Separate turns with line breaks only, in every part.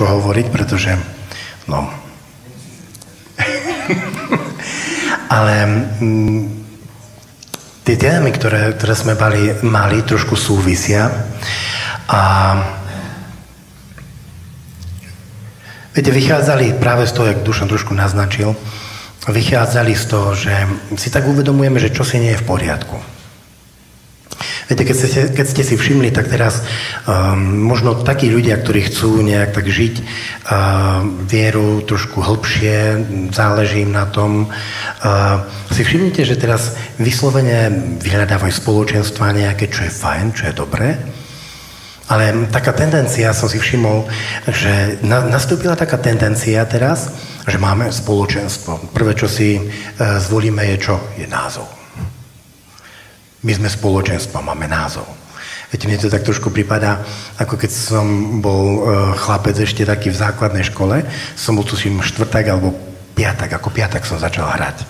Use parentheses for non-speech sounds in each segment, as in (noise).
ťažko hovoriť, pretože, no... (laughs) Ale mm, tie témy, ktoré, ktoré sme mali, mali, trošku súvisia. A viete, vychádzali práve z toho, jak Dušan trošku naznačil, vychádzali z toho, že si tak uvedomujeme, že čo si nie je v poriadku. Viete, keď ste, keď ste si všimli, tak teraz um, možno takí ľudia, ktorí chcú nejak tak žiť uh, vieru trošku hlbšie, záleží im na tom, uh, si všimnite, že teraz vyslovene vyhľadávajú spoločenstva nejaké, čo je fajn, čo je dobré, ale taká tendencia, som si všimol, že na, nastúpila taká tendencia teraz, že máme spoločenstvo. Prvé, čo si uh, zvolíme, je čo? Je názov. My sme spoločenstvo, máme názov. Viete, mne to tak trošku pripadá, ako keď som bol e, chlapec ešte taký v základnej škole, som bol tuším štvrtak alebo piatak, ako piatak som začal hrať.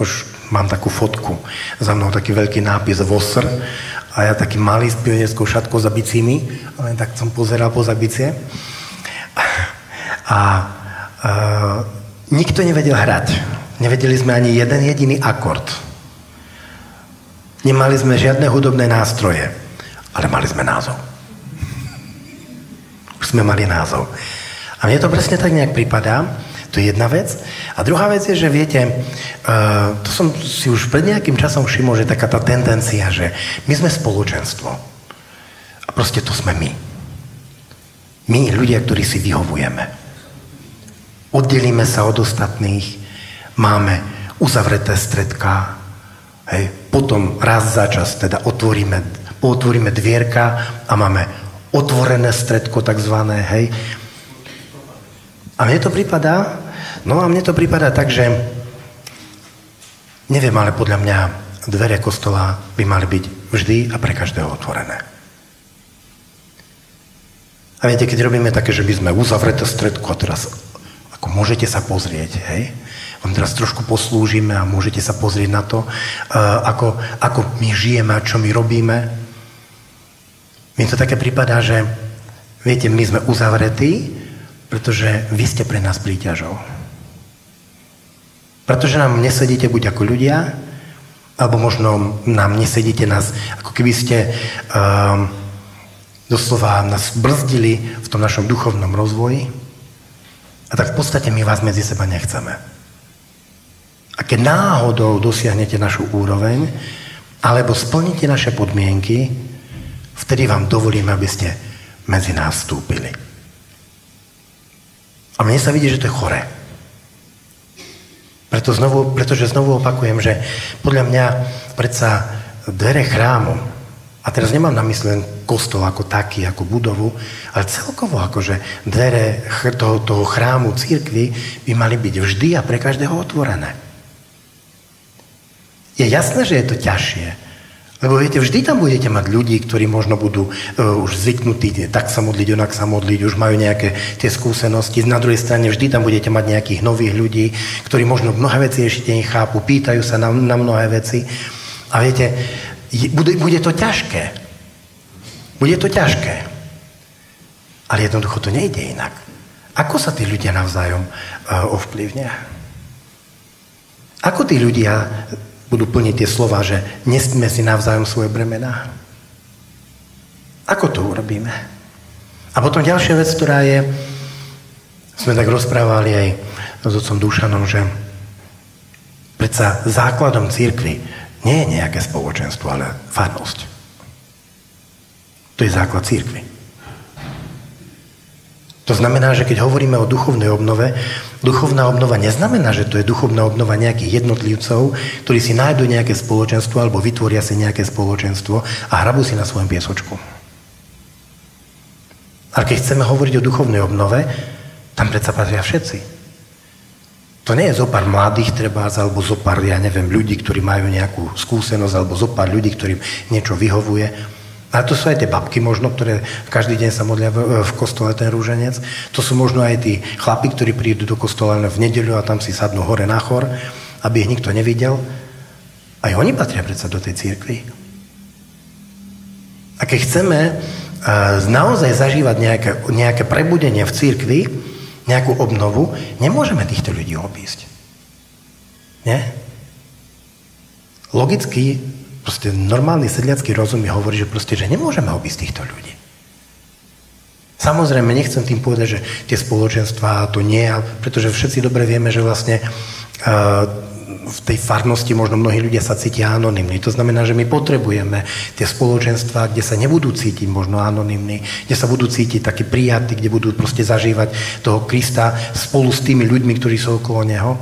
Už mám takú fotku, za mnou taký veľký nápis VOSR a ja taký malý s pionierskou šatkou za bicími, len tak som pozeral po bicie. A, a nikto nevedel hrať. Nevedeli sme ani jeden jediný akord. Nemali sme žiadne hudobné nástroje, ale mali sme názov. Už sme mali názov. A mne to presne tak nejak pripadá, to je jedna vec. A druhá vec je, že viete, uh, to som si už pred nejakým časom všimol, že taká tá tendencia, že my sme spoločenstvo. A proste to sme my. My, ľudia, ktorí si vyhovujeme. Oddelíme sa od ostatných, máme uzavreté stredká, Hej. Potom raz za čas teda otvoríme, otvoríme dvierka a máme otvorené stredko takzvané, hej. A mne to prípada, no a mne to prípada tak, že neviem, ale podľa mňa dvere kostola by mali byť vždy a pre každého otvorené. A viete, keď robíme také, že by sme uzavreté stredko a teraz ako môžete sa pozrieť, hej, vám teraz trošku poslúžime a môžete sa pozrieť na to, ako, ako my žijeme a čo my robíme. Mne to také prípada, že viete, my sme uzavretí, pretože vy ste pre nás príťažou. Pretože nám nesedíte buď ako ľudia, alebo možno nám nesedíte nás, ako keby ste um, doslova nás brzdili v tom našom duchovnom rozvoji. A tak v podstate my vás medzi seba nechceme. A keď náhodou dosiahnete našu úroveň, alebo splníte naše podmienky, vtedy vám dovolíme, aby ste medzi nás vstúpili. A mne sa vidí, že to je chore. Preto znovu, pretože znovu opakujem, že podľa mňa predsa dvere chrámu, a teraz nemám na mysli len kostol ako taký, ako budovu, ale celkovo akože dvere toho, toho chrámu, církvy by mali byť vždy a pre každého otvorené. Je jasné, že je to ťažšie. Lebo viete, vždy tam budete mať ľudí, ktorí možno budú uh, už zvyknutí tak sa modliť, onak sa modliť, už majú nejaké tie skúsenosti. Na druhej strane vždy tam budete mať nejakých nových ľudí, ktorí možno mnohé veci ešte nechápu, pýtajú sa na, na mnohé veci. A viete, je, bude, bude to ťažké. Bude to ťažké. Ale jednoducho to nejde inak. Ako sa tí ľudia navzájom uh, ovplyvnia? Ako tí ľudia budú plniť tie slova, že nesme si navzájom svoje bremená. Ako to urobíme? A potom ďalšia vec, ktorá je, sme tak rozprávali aj s otcom Dušanom, že predsa základom církvy nie je nejaké spoločenstvo, ale farnosť. To je základ církvy. To znamená, že keď hovoríme o duchovnej obnove, duchovná obnova neznamená, že to je duchovná obnova nejakých jednotlivcov, ktorí si nájdú nejaké spoločenstvo alebo vytvoria si nejaké spoločenstvo a hrabú si na svojom piesočku. Ale keď chceme hovoriť o duchovnej obnove, tam predsa patria všetci. To nie je zo pár mladých treba, alebo zo pár, ja neviem, ľudí, ktorí majú nejakú skúsenosť, alebo zo pár ľudí, ktorým niečo vyhovuje. A to sú aj tie babky možno, ktoré každý deň sa modlia v, v kostole ten rúženec. To sú možno aj tí chlapi, ktorí prídu do kostola len v nedeľu a tam si sadnú hore na chor, aby ich nikto nevidel. Aj oni patria predsa do tej církvy. A keď chceme, naozaj zažívať nejaké, nejaké prebudenie v církvi, nejakú obnovu, nemôžeme týchto ľudí obísť. Nie? Logicky, proste normálny sedliacký rozum mi hovorí, že proste, že nemôžeme obísť týchto ľudí. Samozrejme, nechcem tým povedať, že tie spoločenstvá to nie, pretože všetci dobre vieme, že vlastne uh, v tej farnosti možno mnohí ľudia sa cítia anonimní. To znamená, že my potrebujeme tie spoločenstva, kde sa nebudú cítiť možno anonimní, kde sa budú cítiť takí prijatí, kde budú proste zažívať toho Krista spolu s tými ľuďmi, ktorí sú okolo Neho.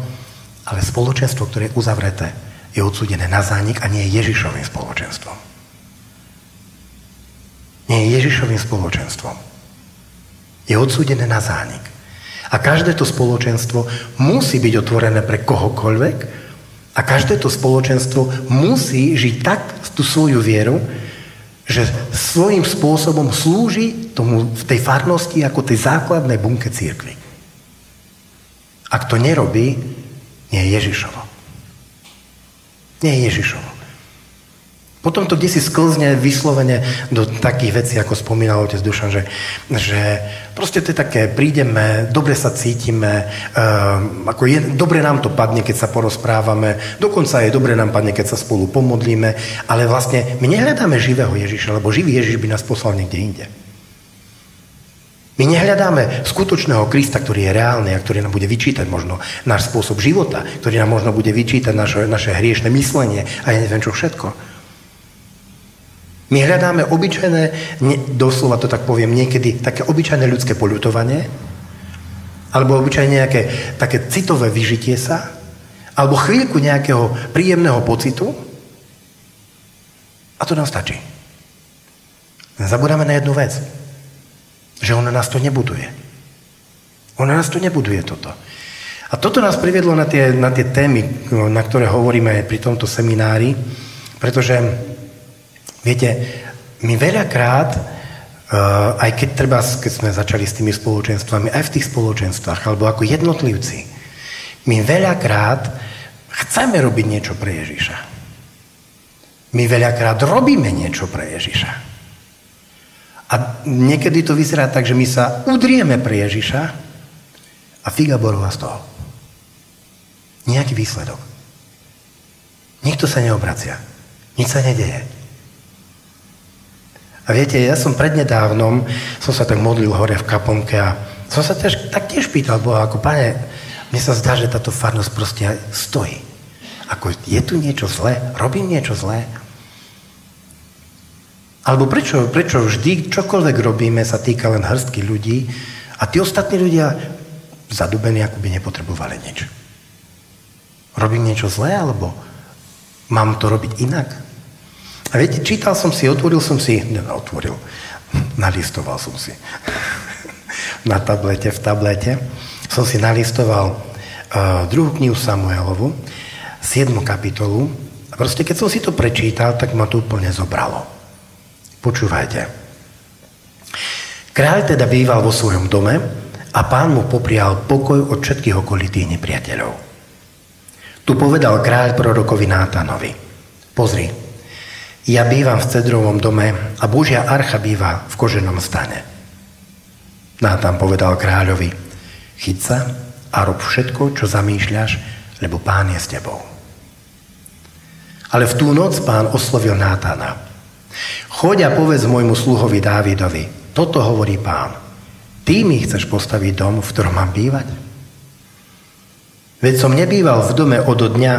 Ale spoločenstvo, ktoré je uzavreté, je odsúdené na zánik a nie je Ježišovým spoločenstvom. Nie je Ježišovým spoločenstvom. Je odsúdené na zánik. A každé to spoločenstvo musí byť otvorené pre kohokoľvek, a každé to spoločenstvo musí žiť tak tú svoju vieru, že svojím spôsobom slúži tomu v tej farnosti ako tej základnej bunke církvy. Ak to nerobí, nie je Ježišovo. Nie je Ježišovo. Potom to kde si sklzne vyslovene do takých vecí, ako spomínal otec Dušan, že, že proste to je také, prídeme, dobre sa cítime, uh, ako je, dobre nám to padne, keď sa porozprávame, dokonca je dobre nám padne, keď sa spolu pomodlíme, ale vlastne my nehľadáme živého Ježiša, lebo živý Ježiš by nás poslal niekde inde. My nehľadáme skutočného Krista, ktorý je reálny a ktorý nám bude vyčítať možno náš spôsob života, ktorý nám možno bude vyčítať naše, naše hriešne myslenie a ja neviem čo všetko. My hľadáme obyčajné, doslova to tak poviem, niekedy také obyčajné ľudské poľutovanie, alebo obyčajne nejaké také citové vyžitie sa, alebo chvíľku nejakého príjemného pocitu a to nám stačí. Zabudáme na jednu vec, že ona nás to nebuduje. Ona nás to nebuduje toto. A toto nás priviedlo na tie, na tie témy, na ktoré hovoríme pri tomto seminári, pretože Viete, my veľakrát, uh, aj keď treba, keď sme začali s tými spoločenstvami, aj v tých spoločenstvách, alebo ako jednotlivci, my veľakrát chceme robiť niečo pre Ježiša. My veľakrát robíme niečo pre Ježiša. A niekedy to vyzerá tak, že my sa udrieme pre Ježiša a figa borová z toho. Nejaký výsledok. Nikto sa neobracia. Nič sa nedeje. A viete, ja som prednedávnom, som sa tak modlil hore v kaponke a som sa tiež, tak tiež pýtal Boha, ako pane, mne sa zdá, že táto farnosť proste stojí. Ako je tu niečo zlé? Robím niečo zlé? Alebo prečo, prečo vždy, čokoľvek robíme, sa týka len hrstky ľudí a tí ostatní ľudia zadubení ako by nepotrebovali nič. Robím niečo zlé, alebo mám to robiť inak? A viete, čítal som si, otvoril som si, ne, otvoril, (laughs) nalistoval som si (laughs) na tablete, v tablete, som si nalistoval uh, druhú knihu Samuelovu, 7. kapitolu. A proste, keď som si to prečítal, tak ma to úplne zobralo. Počúvajte. Kráľ teda býval vo svojom dome a pán mu poprial pokoj od všetkých okolitých nepriateľov. Tu povedal kráľ prorokovi Nátanovi. Pozri, ja bývam v cedrovom dome a Božia archa býva v koženom stane. Nátam povedal kráľovi, chyť sa a rob všetko, čo zamýšľaš, lebo pán je s tebou. Ale v tú noc pán oslovil Nátana. Choď a povedz môjmu sluhovi Dávidovi, toto hovorí pán. Ty mi chceš postaviť dom, v ktorom mám bývať? Veď som nebýval v dome od dňa,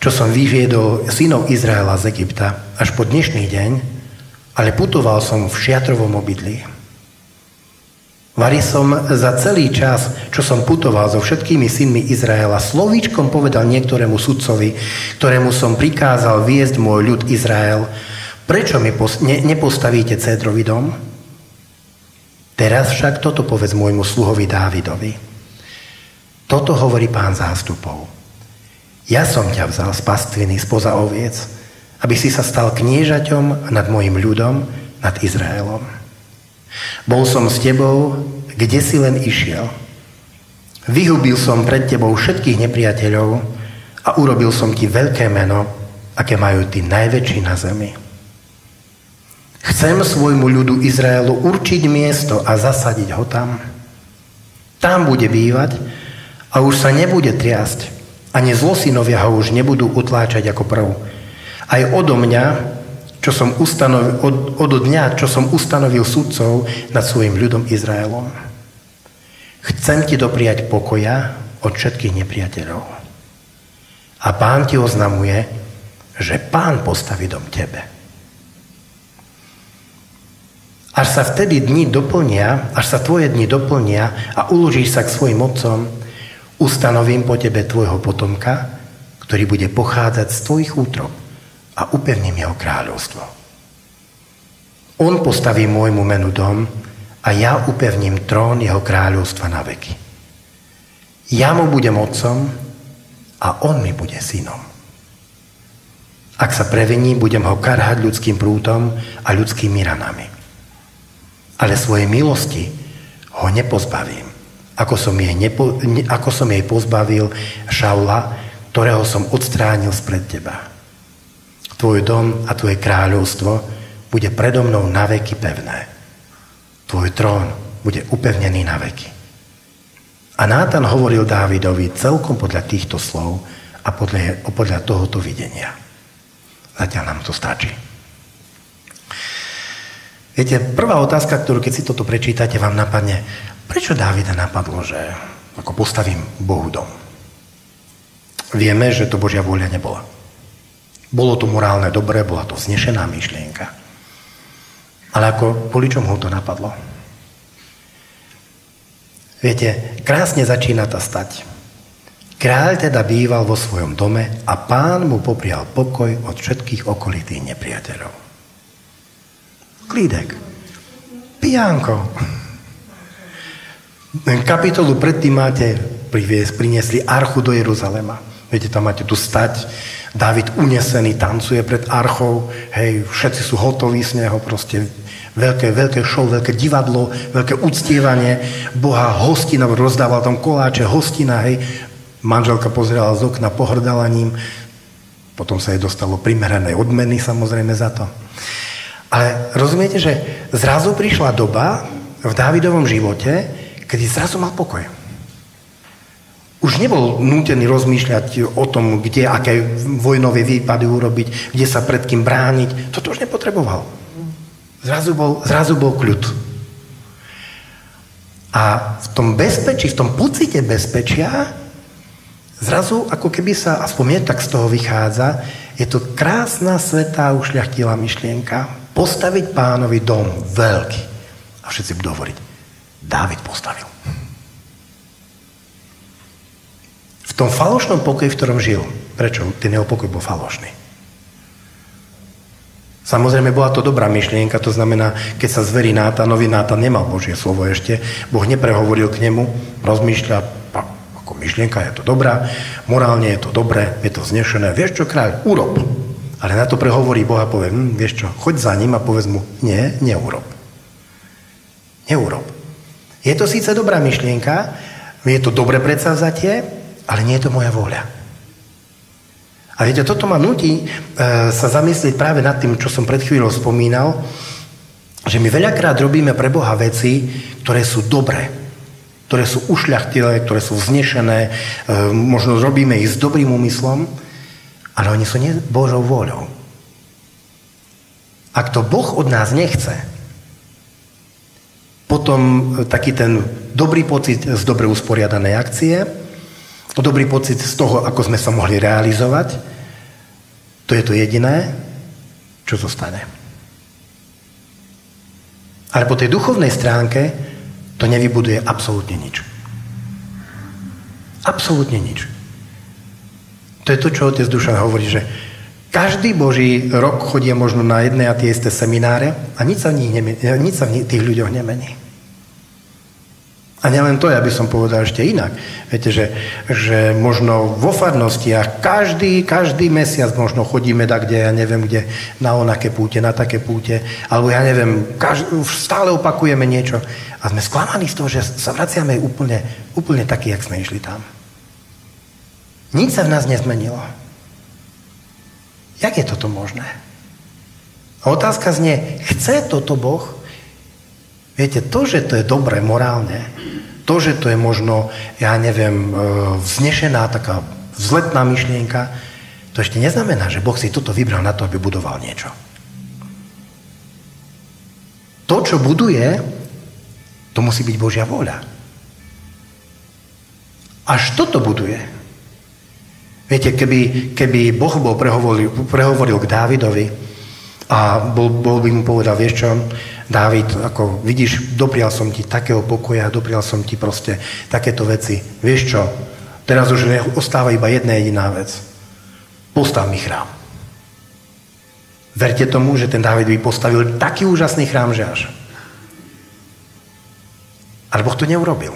čo som vyviedol synov Izraela z Egypta až po dnešný deň, ale putoval som v šiatrovom obydlí. Vary som za celý čas, čo som putoval so všetkými synmi Izraela, slovíčkom povedal niektorému sudcovi, ktorému som prikázal viesť môj ľud Izrael, prečo mi pos- ne- nepostavíte cédrový dom? Teraz však toto povedz môjmu sluhovi Dávidovi. Toto hovorí pán zástupov. Ja som ťa vzal z pastviny spoza oviec, aby si sa stal kniežaťom nad mojim ľudom, nad Izraelom. Bol som s tebou, kde si len išiel. Vyhubil som pred tebou všetkých nepriateľov a urobil som ti veľké meno, aké majú tí najväčší na zemi. Chcem svojmu ľudu Izraelu určiť miesto a zasadiť ho tam. Tam bude bývať a už sa nebude triasť. Ani zlosinovia ho už nebudú utláčať ako prv. Aj odo mňa, čo som ustanovil, od, od dňa, čo som ustanovil sudcov nad svojim ľudom Izraelom. Chcem ti dopriať pokoja od všetkých nepriateľov. A pán ti oznamuje, že pán postaví dom tebe. Až sa vtedy dni doplnia, až sa tvoje dni doplnia a uložíš sa k svojim otcom, ustanovím po tebe tvojho potomka, ktorý bude pochádzať z tvojich útrob a upevním jeho kráľovstvo. On postaví môjmu menu dom a ja upevním trón jeho kráľovstva na veky. Ja mu budem otcom a on mi bude synom. Ak sa prevení, budem ho karhať ľudským prútom a ľudskými ranami ale svojej milosti ho nepozbavím. Ako som, jej nepo, ne, ako som jej pozbavil Šaula, ktorého som odstránil spred teba. Tvoj dom a tvoje kráľovstvo bude predo mnou na veky pevné. Tvoj trón bude upevnený na veky. A Nátan hovoril Dávidovi celkom podľa týchto slov a podľa, podľa tohoto videnia. Zatiaľ nám to stačí. Viete, prvá otázka, ktorú keď si toto prečítate, vám napadne, prečo Dávida napadlo, že ako postavím Bohu dom? Vieme, že to Božia vôľa nebola. Bolo to morálne dobré, bola to vznešená myšlienka. Ale ako, kvôli čom ho to napadlo? Viete, krásne začína to stať. Kráľ teda býval vo svojom dome a pán mu poprial pokoj od všetkých okolitých nepriateľov. Klídek. Pijánko. Kapitolu predtým máte priviesť, priniesli archu do Jeruzalema. Viete, tam máte tu stať. David unesený tancuje pred archou. Hej, všetci sú hotoví z neho. Proste veľké, veľké show, veľké divadlo, veľké uctievanie. Boha hostina, rozdával tam koláče, hostina, hej. Manželka pozerala z okna, pohrdala ním. Potom sa jej dostalo primerané odmeny samozrejme za to. Ale rozumiete, že zrazu prišla doba v Dávidovom živote, kedy zrazu mal pokoj. Už nebol nútený rozmýšľať o tom, kde, aké vojnové výpady urobiť, kde sa pred kým brániť. Toto už nepotreboval. Zrazu bol, zrazu bol kľud. A v tom bezpečí, v tom pocite bezpečia, zrazu ako keby sa, aspoň mne tak z toho vychádza, je to krásna, svetá, ušľachtilá myšlienka, postaviť pánovi dom veľký. A všetci budú hovoriť, Dávid postavil. V tom falošnom pokoji, v ktorom žil, prečo ten jeho pokoj bol falošný? Samozrejme, bola to dobrá myšlienka, to znamená, keď sa zverí Nátanovi, Nátan nemal Božie slovo ešte, Boh neprehovoril k nemu, rozmýšľa, ako myšlienka je to dobrá, morálne je to dobré, je to znešené, vieš čo, kráľ, urob. Ale na to prehovorí Boha a povie, hm, vieš čo, choď za ním a povedz mu, nie, neurob. Neurob. Je to síce dobrá myšlienka, je to dobré predsavzatie, ale nie je to moja vôľa. A viete, toto ma nutí e, sa zamyslieť práve nad tým, čo som pred chvíľou spomínal, že my veľakrát robíme pre Boha veci, ktoré sú dobré, ktoré sú ušľachtilé, ktoré sú vznešené, e, možno robíme ich s dobrým úmyslom, ale oni sú nie Božou vôľou. Ak to Boh od nás nechce, potom e, taký ten dobrý pocit z dobre usporiadanej akcie, dobrý pocit z toho, ako sme sa mohli realizovať, to je to jediné, čo zostane. Ale po tej duchovnej stránke to nevybuduje absolútne nič. Absolútne nič. To je to, čo otec Dušan hovorí, že každý Boží rok chodia možno na jedné a tie isté semináre a nič sa v, nich nemení, nič sa v tých ľuďoch nemení. A nielen to, ja by som povedal ešte inak. Viete, že, že možno vo farnostiach každý, každý mesiac možno chodíme tak, kde ja neviem, kde na onaké púte, na také púte, alebo ja neviem, každý, stále opakujeme niečo a sme sklamaní z toho, že sa vraciame úplne, úplne taký, jak sme išli tam. Nič sa v nás nezmenilo. Jak je toto možné? A otázka znie, chce toto Boh? Viete, to, že to je dobré morálne, to, že to je možno, ja neviem, e, vznešená taká vzletná myšlienka, to ešte neznamená, že Boh si toto vybral na to, aby budoval niečo. To, čo buduje, to musí byť Božia vôľa. Až toto buduje. Viete, keby, keby Boh bol prehovoril, prehovoril k Dávidovi a bol, bol by mu povedal, vieš čo, Dávid, ako vidíš, doprial som ti takého pokoja, doprial som ti proste takéto veci. Vieš čo, teraz už ostáva iba jedna jediná vec. Postav mi chrám. Verte tomu, že ten Dávid by postavil taký úžasný chrám, že až. Ale Boh to neurobil.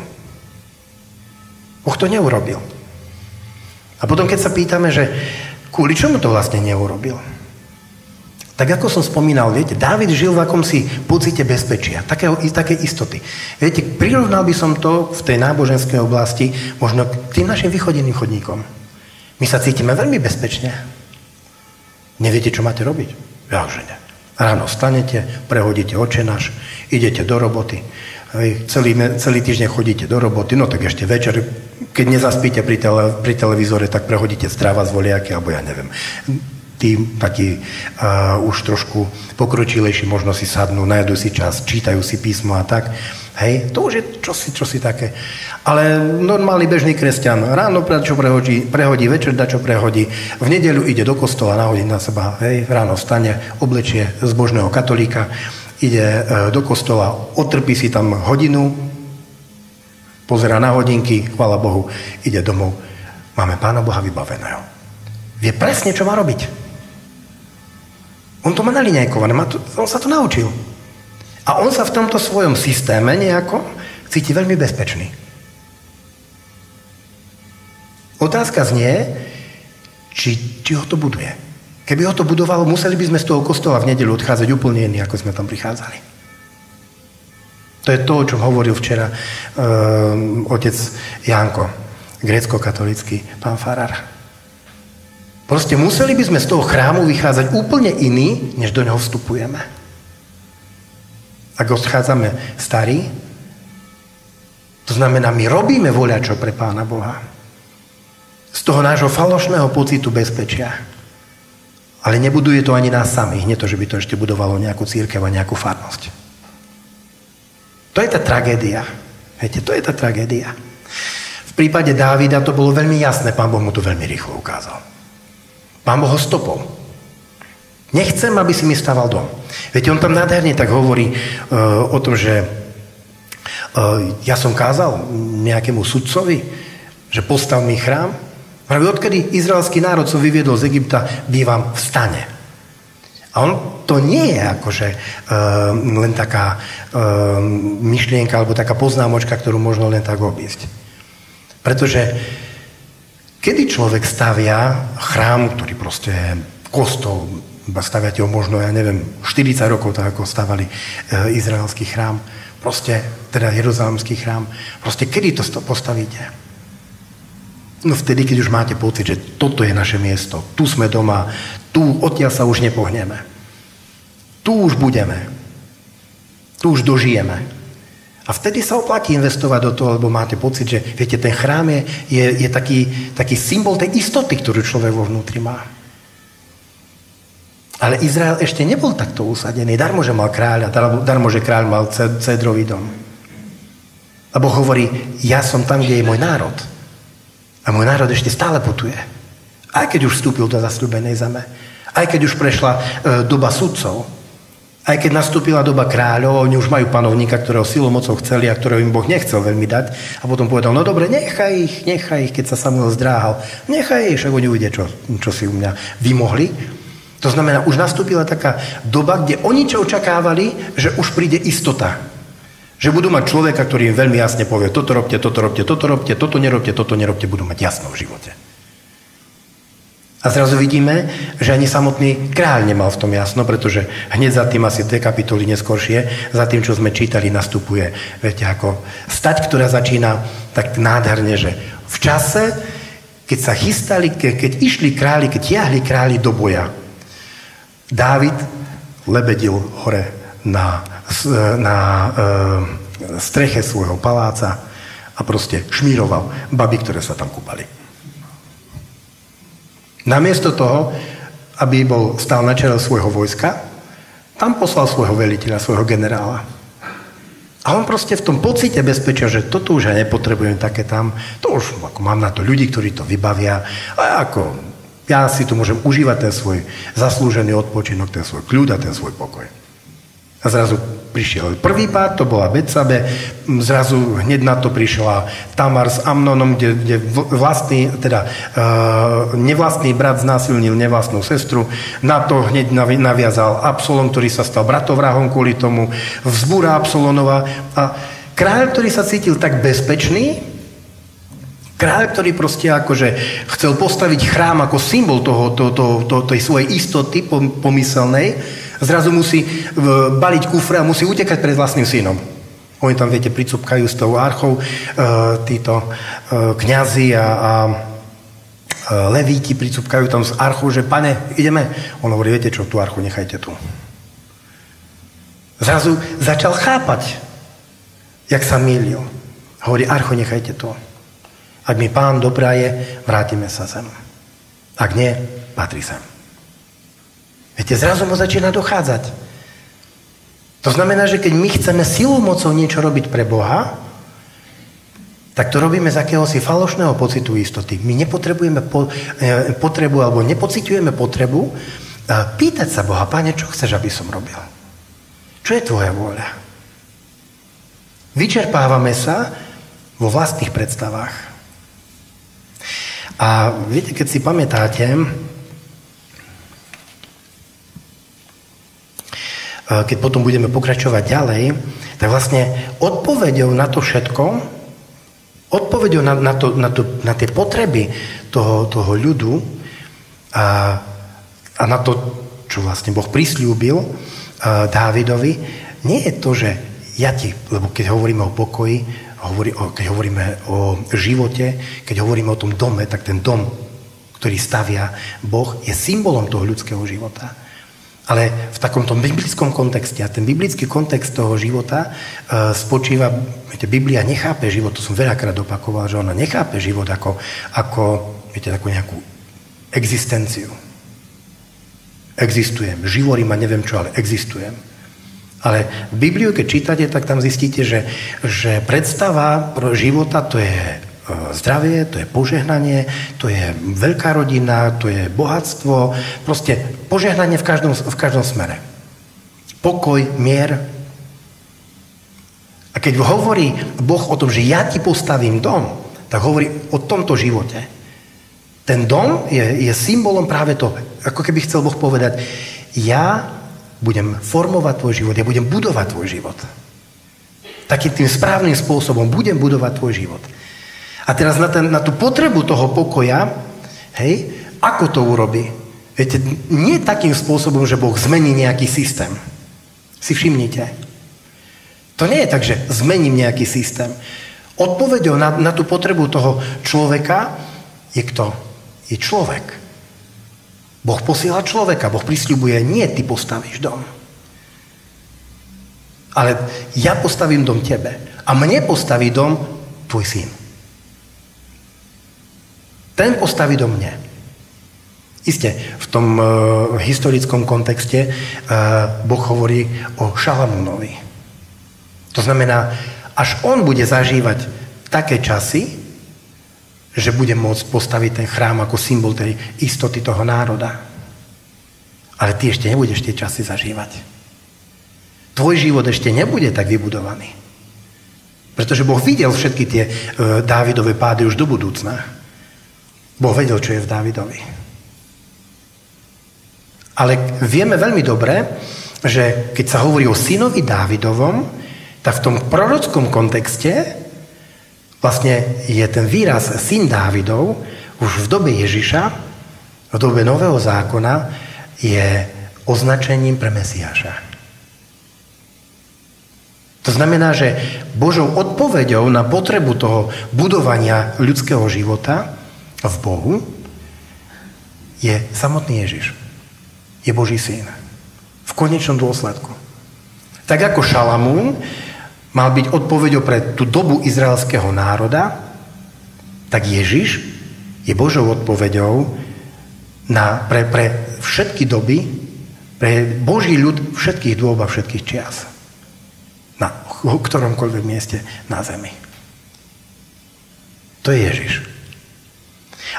Boh to neurobil. A potom, keď sa pýtame, že kvôli čomu to vlastne neurobil? Tak ako som spomínal, viete, Dávid žil v akomsi pocite bezpečia, takého, také istoty. Viete, prirovnal by som to v tej náboženskej oblasti možno k tým našim vychodeným chodníkom. My sa cítime veľmi bezpečne. Neviete, čo máte robiť? Ja, že ne. Ráno stanete, prehodíte očenáš, idete do roboty, celý, celý týždeň chodíte do roboty, no tak ešte večer, keď nezaspíte pri, tele, pri televízore, tak prehodíte stráva z voliaky, alebo ja neviem tí takí uh, už trošku pokročilejší možno si sadnú, najedú si čas, čítajú si písmo a tak. Hej, to už je čosi, čosi také. Ale normálny bežný kresťan ráno čo prehodí, prehodí, večer čo prehodí, v nedeľu ide do kostola, nahodí na seba, hej, ráno vstane, oblečie zbožného katolíka, ide uh, do kostola, otrpí si tam hodinu, pozera na hodinky, chvála Bohu, ide domov. Máme Pána Boha vybaveného. Vie presne, čo má robiť. On to má to, on sa to naučil. A on sa v tomto svojom systéme nejako cíti veľmi bezpečný. Otázka znie, či, či ho to buduje. Keby ho to budovalo, museli by sme z toho kostola v nedelu odchádzať úplne iný, ako sme tam prichádzali. To je to, o čom hovoril včera um, otec Janko, grécko-katolický pán Farar. Proste museli by sme z toho chrámu vychádzať úplne iný, než do neho vstupujeme. Ak odchádzame starí, to znamená, my robíme voľačo pre Pána Boha. Z toho nášho falošného pocitu bezpečia. Ale nebuduje to ani nás samých, nie to, že by to ešte budovalo nejakú církev a nejakú farnosť. To je tá tragédia. Viete, to je tá tragédia. V prípade Dávida to bolo veľmi jasné, pán Boh mu to veľmi rýchlo ukázal. Pán Boh ho stopol. Nechcem, aby si mi stával dom. Viete, on tam nádherne tak hovorí uh, o tom, že uh, ja som kázal nejakému sudcovi, že postav mi chrám. Praví, odkedy izraelský národ som vyviedol z Egypta, bývam v stane. A on to nie je akože uh, len taká uh, myšlienka alebo taká poznámočka, ktorú možno len tak obísť. Pretože Kedy človek stavia chrám, ktorý proste je kostol, staviate ho možno, ja neviem, 40 rokov, tak ako stavali e, izraelský chrám, proste, teda jeruzalemský chrám, proste kedy to postavíte? No vtedy, keď už máte pocit, že toto je naše miesto, tu sme doma, tu odtiaľ sa už nepohneme. Tu už budeme. Tu už dožijeme. A vtedy sa oplatí investovať do toho, lebo máte pocit, že viete, ten chrám je, je, je taký, taký symbol tej istoty, ktorú človek vo vnútri má. Ale Izrael ešte nebol takto usadený. Darmo, že mal kráľa, darmo, že kráľ mal cedrový dom. Lebo hovorí, ja som tam, kde je môj národ. A môj národ ešte stále putuje. Aj keď už vstúpil do zasľubenej zeme. Aj keď už prešla e, doba sudcov. Aj keď nastúpila doba kráľov, oni už majú panovníka, ktorého silou mocou chceli a ktorého im Boh nechcel veľmi dať. A potom povedal, no dobre, nechaj ich, nechaj ich, keď sa Samuel zdráhal. Nechaj ich, však oni uvidia, čo, čo si u mňa vymohli. To znamená, už nastúpila taká doba, kde oni čo očakávali, že už príde istota. Že budú mať človeka, ktorý im veľmi jasne povie, toto robte, toto robte, toto robte, toto nerobte, toto nerobte, budú mať jasno v živote. A zrazu vidíme, že ani samotný kráľ nemal v tom jasno, pretože hneď za tým asi dve kapitoly neskôršie, za tým, čo sme čítali, nastupuje, viete, ako stať, ktorá začína tak nádherne, že v čase, keď sa chystali, keď išli králi, keď tiahli králi do boja, Dávid lebedil hore na, na e, streche svojho paláca a proste šmíroval baby, ktoré sa tam kúpali. Namiesto toho, aby bol stál na čele svojho vojska, tam poslal svojho veliteľa, svojho generála. A on proste v tom pocite bezpečia, že toto už ja nepotrebujem také tam, to už ako mám na to ľudí, ktorí to vybavia a ako ja si tu môžem užívať ten svoj zaslúžený odpočinok, ten svoj kľud a ten svoj pokoj. A zrazu prišiel prvý pád, to bola Betsabe, zrazu hneď na to prišla Tamar s Amnonom, kde, kde vlastný, teda uh, nevlastný brat znásilnil nevlastnú sestru, na to hneď naviazal Absolom, ktorý sa stal bratovrahom kvôli tomu, vzbúra Absolonova a kráľ, ktorý sa cítil tak bezpečný, kráľ, ktorý proste akože chcel postaviť chrám ako symbol toho, to, to, to, tej svojej istoty pomyselnej, Zrazu musí baliť kufre a musí utekať pred vlastným synom. Oni tam, viete, pricupkajú s tou archou e, títo e, kňazi a, a e, levíti pricupkajú tam s archou, že pane, ideme. On hovorí, viete čo, tú archu nechajte tu. Zrazu začal chápať, jak sa mýlil. Hovorí, archo, nechajte tu. Ak mi pán dopraje, vrátime sa sem. Ak nie, patrí sem. Viete, zrazu mu začína dochádzať. To znamená, že keď my chceme silou mocou niečo robiť pre Boha, tak to robíme z akéhosi falošného pocitu istoty. My nepotrebujeme po, e, potrebu, alebo nepociťujeme potrebu e, pýtať sa Boha, Pane, čo chceš, aby som robil? Čo je tvoja vôľa? Vyčerpávame sa vo vlastných predstavách. A viete, keď si pamätáte, keď potom budeme pokračovať ďalej, tak vlastne odpovedou na to všetko, odpovedou na, na, to, na, to, na tie potreby toho, toho ľudu a, a na to, čo vlastne Boh prislúbil Dávidovi, nie je to, že ja ti, lebo keď hovoríme o pokoji, hovorí, o, keď hovoríme o živote, keď hovoríme o tom dome, tak ten dom, ktorý stavia Boh, je symbolom toho ľudského života. Ale v takomto biblickom kontexte, a ten biblický kontext toho života uh, spočíva, viete, Biblia nechápe život, to som veľakrát opakoval, že ona nechápe život ako, ako viete, takú nejakú existenciu. Existujem, živorím a neviem čo, ale existujem. Ale v Bibliu, keď čítate, tak tam zistíte, že, že predstava života to je E, zdravie, to je požehnanie, to je veľká rodina, to je bohatstvo, proste požehnanie v každom, v každom smere. Pokoj, mier. A keď hovorí Boh o tom, že ja ti postavím dom, tak hovorí o tomto živote. Ten dom je, je symbolom práve toho, ako keby chcel Boh povedať, ja budem formovať tvoj život, ja budem budovať tvoj život. Takým tým správnym spôsobom budem budovať tvoj život. A teraz na, ten, na tú potrebu toho pokoja, hej, ako to urobí? Viete, nie takým spôsobom, že Boh zmení nejaký systém. Si všimnite. To nie je tak, že zmením nejaký systém. Odpovedou na, na tú potrebu toho človeka je kto? Je človek. Boh posiela človeka. Boh prisľubuje, nie ty postavíš dom. Ale ja postavím dom tebe. A mne postaví dom tvoj syn. Ten postaví do mne. Isté, v tom uh, historickom kontexte uh, Boh hovorí o Šalamúnovi. To znamená, až on bude zažívať také časy, že bude môcť postaviť ten chrám ako symbol tej istoty toho národa. Ale ty ešte nebudeš tie časy zažívať. Tvoj život ešte nebude tak vybudovaný. Pretože Boh videl všetky tie uh, Dávidové pády už do budúcna. Boh vedel, čo je v Dávidovi. Ale vieme veľmi dobre, že keď sa hovorí o synovi Dávidovom, tak v tom prorockom kontexte vlastne je ten výraz syn Dávidov už v dobe Ježiša, v dobe Nového zákona je označením pre Mesiáša. To znamená, že Božou odpoveďou na potrebu toho budovania ľudského života v Bohu je samotný Ježiš. Je Boží syn. V konečnom dôsledku. Tak ako Šalamún mal byť odpovedou pre tú dobu izraelského národa, tak Ježiš je Božou odpovedou na, pre, pre všetky doby, pre Boží ľud všetkých dôb a všetkých čias. Na ktoromkoľvek mieste na zemi. To je Ježiš.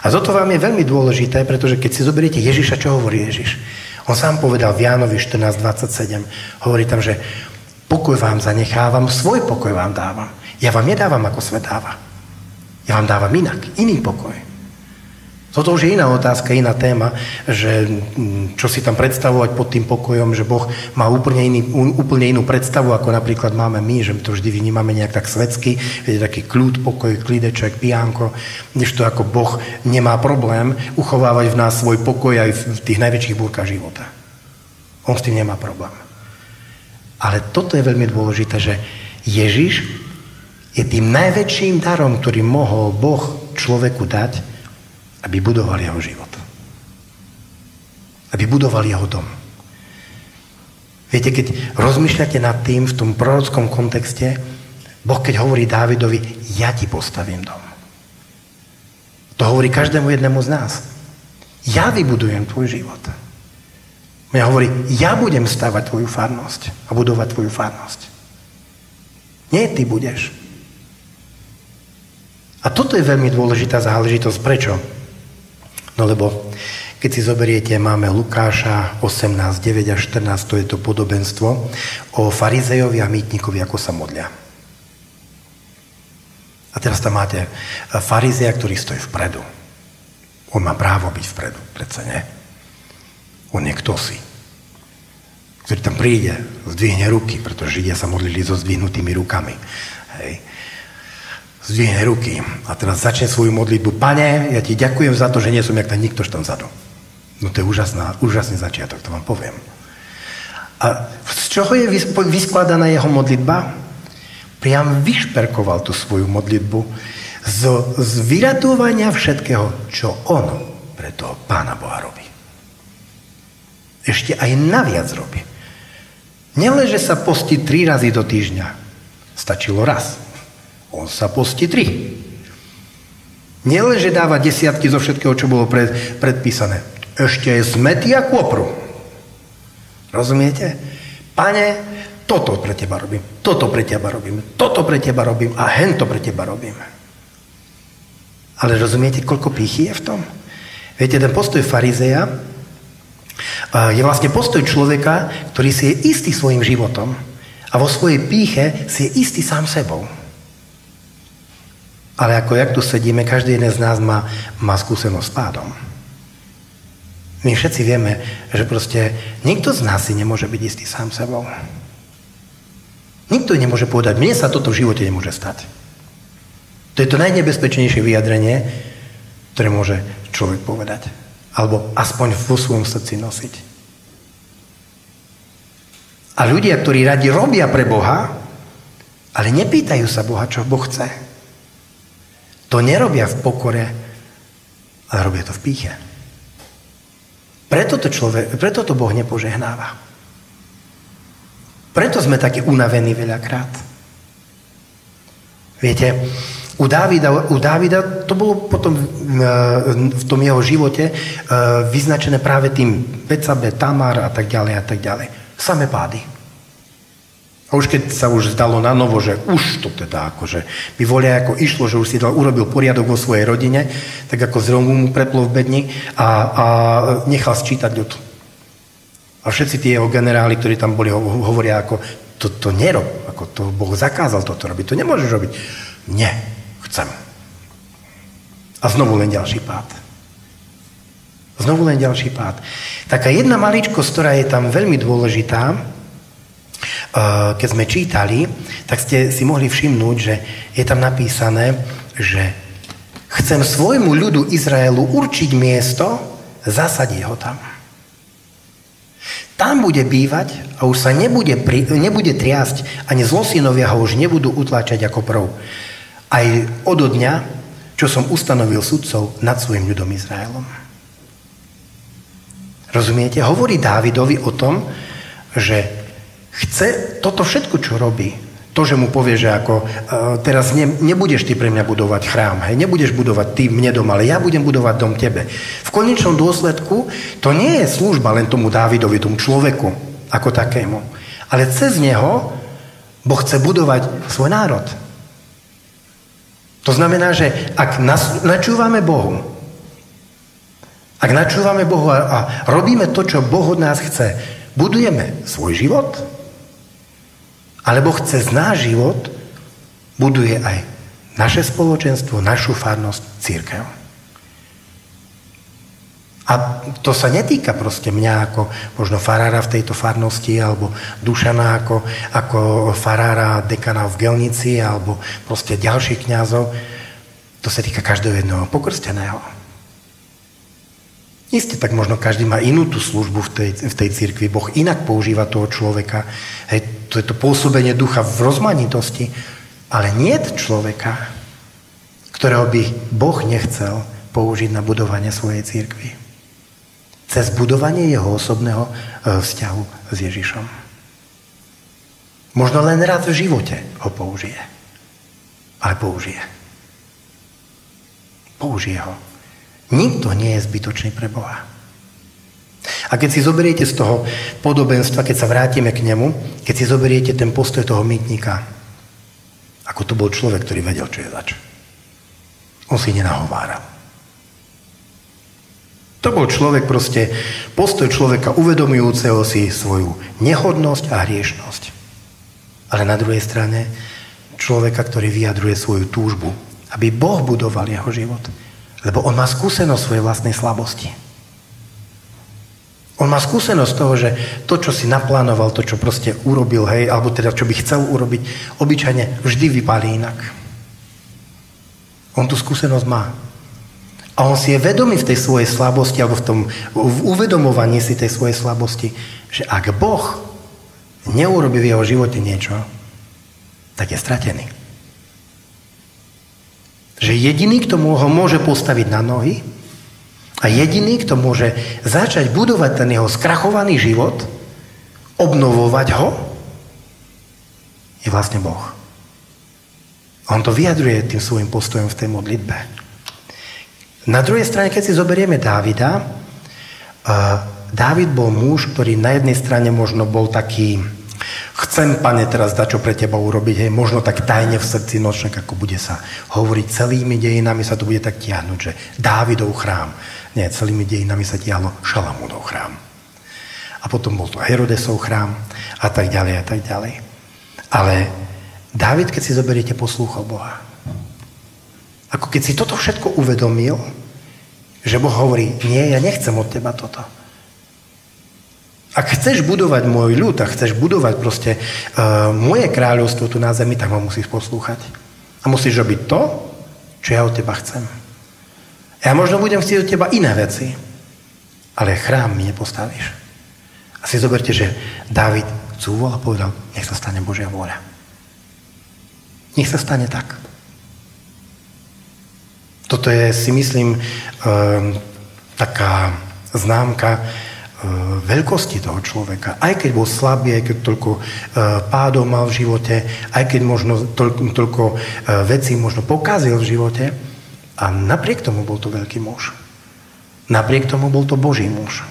A toto vám je veľmi dôležité, pretože keď si zoberiete Ježiša, čo hovorí Ježiš? On sám povedal v Jánovi 14.27, hovorí tam, že pokoj vám zanechávam, svoj pokoj vám dávam. Ja vám nedávam, ako svet dáva. Ja vám dávam inak, iný pokoj. Toto už je iná otázka, iná téma, že mm, čo si tam predstavovať pod tým pokojom, že Boh má úplne, iný, úplne inú predstavu, ako napríklad máme my, že to vždy vnímame nejak tak svetsky, viete, taký kľud, pokoj, klídeček, pijanko, než to ako Boh nemá problém uchovávať v nás svoj pokoj aj v tých najväčších búrkach života. On s tým nemá problém. Ale toto je veľmi dôležité, že Ježiš je tým najväčším darom, ktorý mohol Boh človeku dať, aby budoval jeho život. Aby budoval jeho dom. Viete, keď rozmýšľate nad tým v tom prorockom kontexte, Boh keď hovorí Dávidovi, ja ti postavím dom. To hovorí každému jednému z nás. Ja vybudujem tvoj život. Mňa hovorí, ja budem stavať tvoju farnosť a budovať tvoju farnosť. Nie ty budeš. A toto je veľmi dôležitá záležitosť. Prečo? No lebo keď si zoberiete, máme Lukáša 18, 9 a 14, to je to podobenstvo o farizejovi a mýtnikovi, ako sa modlia. A teraz tam máte farizeja, ktorý stojí vpredu. On má právo byť vpredu, predsa nie. On je kto si. Ktorý tam príde, zdvihne ruky, pretože Židia sa modlili so zdvihnutými rukami. Hej zdvihne ruky a teraz začne svoju modlitbu. Pane, ja ti ďakujem za to, že nie som jak ten nikto tam vzadu. No to je úžasná, úžasný začiatok, to vám poviem. A z čoho je vyskladaná jeho modlitba? Priam vyšperkoval tú svoju modlitbu z, z vyratovania všetkého, čo on pre toho pána Boha robí. Ešte aj naviac robí. Neleže sa postí tri razy do týždňa. Stačilo raz. On sa postí tri. Nielen, dáva desiatky zo všetkého, čo bolo pred, predpísané. Ešte je smety a kôpru. Rozumiete? Pane, toto pre teba robím, toto pre teba robím, toto pre teba robím a hento pre teba robím. Ale rozumiete, koľko pýchy je v tom? Viete, ten postoj farizeja je vlastne postoj človeka, ktorý si je istý svojim životom a vo svojej píche si je istý sám sebou. Ale ako jak tu sedíme, každý jeden z nás má, má skúsenosť s pádom. My všetci vieme, že proste nikto z nás si nemôže byť istý sám sebou. Nikto nemôže povedať, mne sa toto v živote nemôže stať. To je to najnebezpečnejšie vyjadrenie, ktoré môže človek povedať. Alebo aspoň vo svojom srdci nosiť. A ľudia, ktorí radi robia pre Boha, ale nepýtajú sa Boha, čo Boh chce. To nerobia v pokore, ale robia to v píche. Preto to, človek, preto to Boh nepožehnáva. Preto sme takí unavení veľakrát. Viete, u Dávida, u Dávida to bolo potom v tom jeho živote eh, vyznačené práve tým Becabe, Tamar a tak ďalej a tak ďalej. Same pády. A už keď sa už zdalo na novo, že už to teda akože by volia ako išlo, že už si dal, urobil poriadok vo svojej rodine, tak ako zromu mu preplo v bedni a, a nechal sčítať ľud. A všetci tie jeho generáli, ktorí tam boli, hovoria ako, to, to nerob, ako to Boh zakázal toto robiť, to nemôžeš robiť. Nie, chcem. A znovu len ďalší pád. Znovu len ďalší pád. Taká jedna maličkosť, ktorá je tam veľmi dôležitá, keď sme čítali, tak ste si mohli všimnúť, že je tam napísané, že chcem svojmu ľudu Izraelu určiť miesto, zasadiť ho tam. Tam bude bývať a už sa nebude, pri, nebude triasť, ani zlosinovia ho už nebudú utláčať ako prv. Aj od dňa, čo som ustanovil sudcov nad svojim ľudom Izraelom. Rozumiete? Hovorí Dávidovi o tom, že chce toto všetko, čo robí, to, že mu povie, že ako uh, teraz ne, nebudeš ty pre mňa budovať chrám, hej, nebudeš budovať ty mne dom, ale ja budem budovať dom tebe. V konečnom dôsledku to nie je služba len tomu Dávidovi, tomu človeku ako takému, ale cez neho Boh chce budovať svoj národ. To znamená, že ak nas, načúvame Bohu, ak načúvame Bohu a, a robíme to, čo Boh od nás chce, budujeme svoj život, alebo chce z náš život, buduje aj naše spoločenstvo, našu farnosť, církev. A to sa netýka proste mňa ako možno farára v tejto farnosti, alebo Dušana ako, ako farára dekana v Gelnici, alebo proste ďalších kňazov. To sa týka každého jedného pokrsteného. Isté, tak možno každý má inú tú službu v tej, v tej cirkvi. Boh inak používa toho človeka. Hej, to je to pôsobenie ducha v rozmanitosti. Ale nie človeka, ktorého by Boh nechcel použiť na budovanie svojej cirkvi. Cez budovanie jeho osobného e, vzťahu s Ježišom. Možno len raz v živote ho použije. Ale použije. Použije ho. Nikto nie je zbytočný pre Boha. A keď si zoberiete z toho podobenstva, keď sa vrátime k nemu, keď si zoberiete ten postoj toho mýtnika, ako to bol človek, ktorý vedel, čo je zač. On si nenahováral. To bol človek proste, postoj človeka uvedomujúceho si svoju nehodnosť a hriešnosť. Ale na druhej strane človeka, ktorý vyjadruje svoju túžbu, aby Boh budoval jeho život. Lebo on má skúsenosť svojej vlastnej slabosti. On má skúsenosť toho, že to, čo si naplánoval, to, čo proste urobil, hej, alebo teda, čo by chcel urobiť, obyčajne vždy vypálí inak. On tú skúsenosť má. A on si je vedomý v tej svojej slabosti, alebo v tom v uvedomovaní si tej svojej slabosti, že ak Boh neurobi v jeho živote niečo, tak je stratený. Že jediný, kto ho môže postaviť na nohy a jediný, kto môže začať budovať ten jeho skrachovaný život, obnovovať ho, je vlastne Boh. A on to vyjadruje tým svojim postojom v tej modlitbe. Na druhej strane, keď si zoberieme Dávida, Dávid bol muž, ktorý na jednej strane možno bol taký Chcem, pane, teraz dať čo pre teba urobiť, hej, možno tak tajne v srdci nočnek, ako bude sa hovoriť celými dejinami, sa to bude tak tiahnuť, že Dávidov chrám. Nie, celými dejinami sa tiahlo Šalamúnov chrám. A potom bol to Herodesov chrám a tak ďalej a tak ďalej. Ale Dávid, keď si zoberiete, poslúchol Boha. Ako keď si toto všetko uvedomil, že Boh hovorí, nie, ja nechcem od teba toto. Ak chceš budovať môj ľud a chceš budovať proste uh, moje kráľovstvo tu na zemi, tak ma musíš poslúchať. A musíš robiť to, čo ja od teba chcem. Ja možno budem chcieť od teba iné veci, ale chrám mi nepostavíš. A si zoberte, že Dávid cúvol a povedal, nech sa stane Božia vôľa. Nech sa stane tak. Toto je, si myslím, um, taká známka veľkosti toho človeka. Aj keď bol slabý, aj keď toľko e, pádov mal v živote, aj keď možno toľko, toľko e, vecí možno pokazil v živote, a napriek tomu bol to veľký muž. Napriek tomu bol to Boží muž.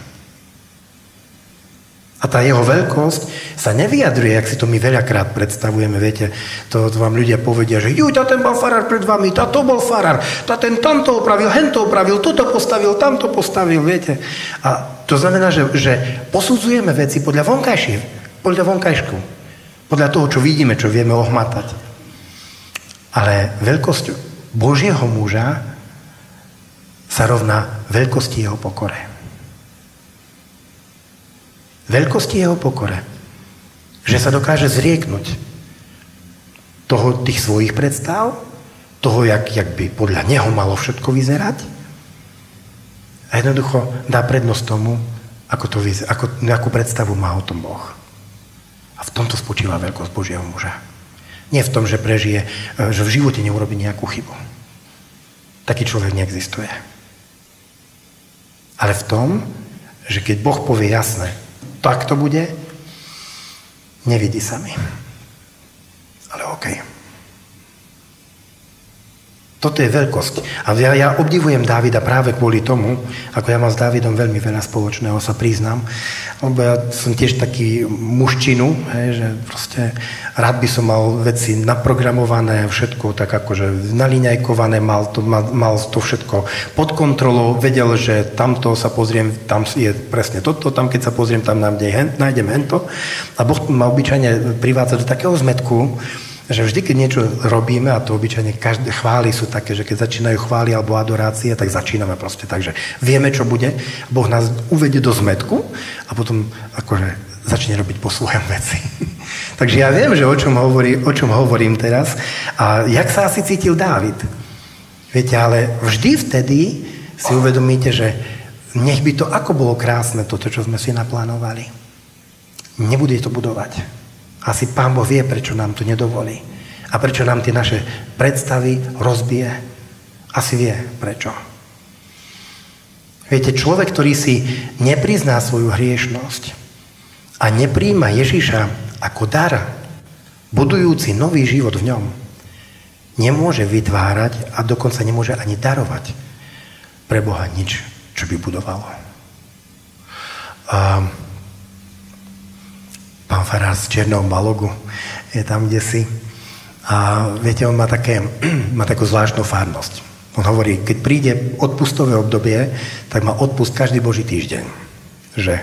A tá jeho veľkosť sa nevyjadruje, ak si to my veľakrát predstavujeme, viete, to, to vám ľudia povedia, že juj, ten bol farár pred vami, tá to bol farár, tá ten tamto opravil, hento opravil, toto postavil, tamto postavil, viete. A to znamená, že, že posudzujeme veci podľa vonkajších, podľa vonkajšku, podľa toho, čo vidíme, čo vieme ohmatať. Ale veľkosť Božieho muža sa rovná veľkosti jeho pokore. Veľkosti jeho pokore. Že sa dokáže zrieknúť toho, tých svojich predstav, toho, jak, jak by podľa neho malo všetko vyzerať a jednoducho dá prednosť tomu, ako to vyzerá, ako, akú predstavu má o tom Boh. A v tomto spočíva veľkosť Božieho muža. Nie v tom, že prežije, že v živote neurobi nejakú chybu. Taký človek neexistuje. Ale v tom, že keď Boh povie jasné, tak to bude, nevidí sa mi. Ale okej. Okay. Toto je veľkosť. A ja, ja obdivujem Dávida práve kvôli tomu, ako ja mám s Dávidom veľmi veľa spoločného, sa priznám, lebo ja som tiež taký mužčinu, hej, že proste rád by som mal veci naprogramované, všetko tak akože naliňajkované, mal to, mal, mal to všetko pod kontrolou, vedel, že tamto sa pozriem, tam je presne toto, tam keď sa pozriem, tam nájdem, hento. A Boh ma obyčajne privádza do takého zmetku, že vždy, keď niečo robíme, a to obyčajne každé chvály sú také, že keď začínajú chvály alebo adorácie, tak začíname proste tak, že vieme, čo bude, Boh nás uvedie do zmetku a potom akože začne robiť po svojom veci. (laughs) Takže ja viem, že o čom, hovorí, o čom hovorím teraz a jak sa asi cítil Dávid. Viete, ale vždy vtedy si uvedomíte, že nech by to ako bolo krásne toto, čo sme si naplánovali. Nebude to budovať. Asi Pán Boh vie, prečo nám to nedovolí. A prečo nám tie naše predstavy rozbije. Asi vie, prečo. Viete, človek, ktorý si neprizná svoju hriešnosť a nepríjma Ježiša ako dar, budujúci nový život v ňom, nemôže vytvárať a dokonca nemôže ani darovať pre Boha nič, čo by budovalo. Um, pán Farár z Černou Balogu, je tam kde si. A viete, on má, také, (clears throat) má takú zvláštnu fárnosť. On hovorí, keď príde odpustové obdobie, tak má odpust každý boží týždeň. Že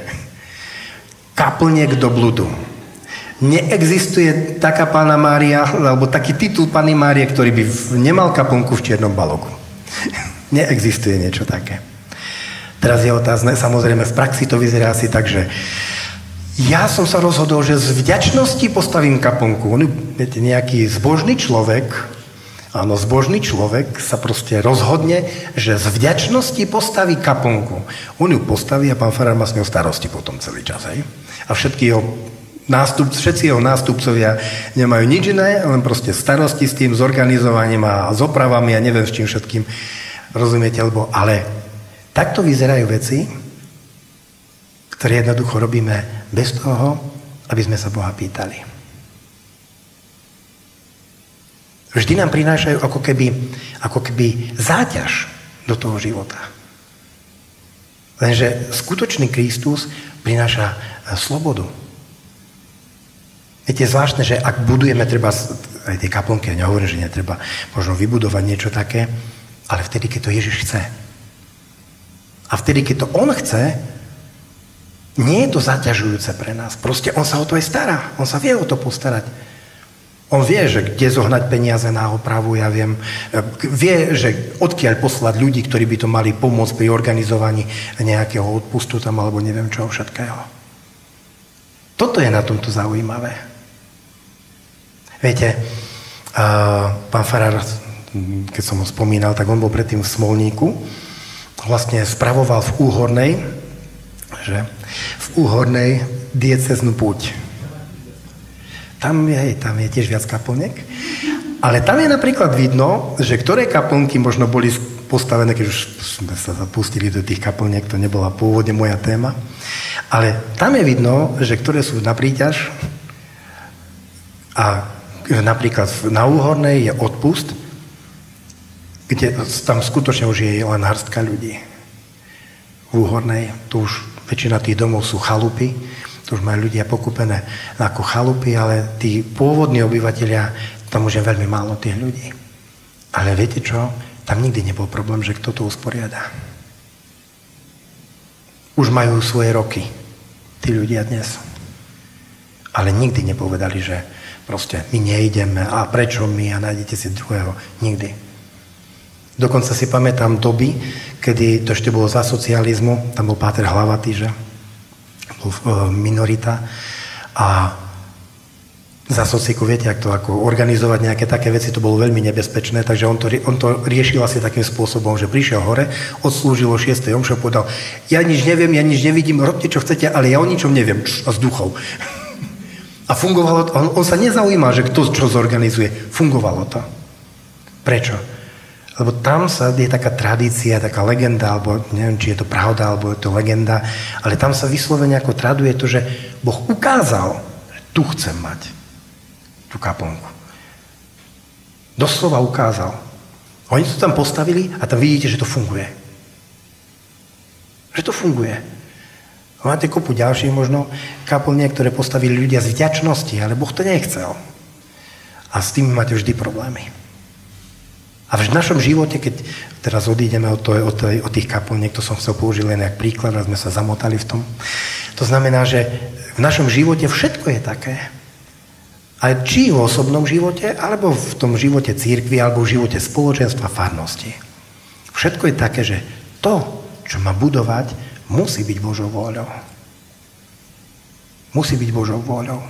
kaplniek do bludu. Neexistuje taká pána Mária, alebo taký titul pani Márie, ktorý by nemal kaplnku v čiernom balogu. (laughs) Neexistuje niečo také. Teraz je otázne, samozrejme v praxi to vyzerá asi tak, že ja som sa rozhodol, že z vďačnosti postavím kaponku. On, viete, nejaký zbožný človek, áno, zbožný človek sa proste rozhodne, že z vďačnosti postaví kaponku. On ju postaví a pán Farár má s ňou starosti potom celý čas, hej? A všetky jeho nástup, všetci jeho nástupcovia nemajú nič iné, len proste starosti s tým zorganizovaním a s opravami a neviem s čím všetkým. Rozumiete? Lebo, ale takto vyzerajú veci, ktoré jednoducho robíme bez toho, aby sme sa Boha pýtali. Vždy nám prinášajú ako keby, ako keby záťaž do toho života. Lenže skutočný Kristus prináša eh, slobodu. Viete, zvláštne, že ak budujeme treba aj tie kaplnky, ja nehovorím, že netreba možno vybudovať niečo také, ale vtedy, keď to Ježiš chce. A vtedy, keď to On chce, nie je to zaťažujúce pre nás. Proste on sa o to aj stará. On sa vie o to postarať. On vie, že kde zohnať peniaze na opravu, ja viem. Vie, že odkiaľ poslať ľudí, ktorí by to mali pomôcť pri organizovaní nejakého odpustu tam, alebo neviem čoho všetkého. Toto je na tomto zaujímavé. Viete, pán Farár, keď som ho spomínal, tak on bol predtým v Smolníku, vlastne spravoval v Úhornej, že v Úhornej dieceznú púť. Tam je, tam je tiež viac kaplnek. Ale tam je napríklad vidno, že ktoré kaplnky možno boli postavené, keď už sme sa zapustili do tých kaplniek, to nebola pôvodne moja téma, ale tam je vidno, že ktoré sú na príťaž a napríklad na Úhornej je odpust, kde tam skutočne už je len hrstka ľudí. V Úhornej, tu už Väčšina tých domov sú chalupy, to už majú ľudia pokúpené ako chalupy, ale tí pôvodní obyvateľia, tam už je veľmi málo tých ľudí. Ale viete čo? Tam nikdy nebol problém, že kto to usporiada. Už majú svoje roky, tí ľudia dnes. Ale nikdy nepovedali, že proste my neideme a prečo my a nájdete si druhého. Nikdy. Dokonca si pamätám doby, kedy to ešte bolo za socializmu, tam bol Páter Hlavatý, že? Bol e, minorita. A za sociku, viete, ak to ako organizovať nejaké také veci, to bolo veľmi nebezpečné, takže on to, on to riešil asi takým spôsobom, že prišiel hore, odslúžil o 6. omša, povedal, ja nič neviem, ja nič nevidím, robte čo chcete, ale ja o ničom neviem, a z duchov. A fungovalo to, on, on sa nezaujíma, že kto čo zorganizuje, fungovalo to. Prečo? Lebo tam sa je taká tradícia, taká legenda, alebo neviem, či je to pravda, alebo je to legenda, ale tam sa vyslovene ako traduje to, že Boh ukázal, že tu chcem mať tú kaplnku. Doslova ukázal. Oni to tam postavili a tam vidíte, že to funguje. Že to funguje. Máte kopu ďalších možno kaplnie, ktoré postavili ľudia z vďačnosti, ale Boh to nechcel. A s tým máte vždy problémy. A v našom živote, keď teraz odídeme od, to, od, od tých kaplniek, to som chcel použiť len jak príklad a sme sa zamotali v tom. To znamená, že v našom živote všetko je také. A či v osobnom živote, alebo v tom živote církvy, alebo v živote spoločenstva, farnosti. Všetko je také, že to, čo má budovať, musí byť Božou vôľou. Musí byť Božou vôľou.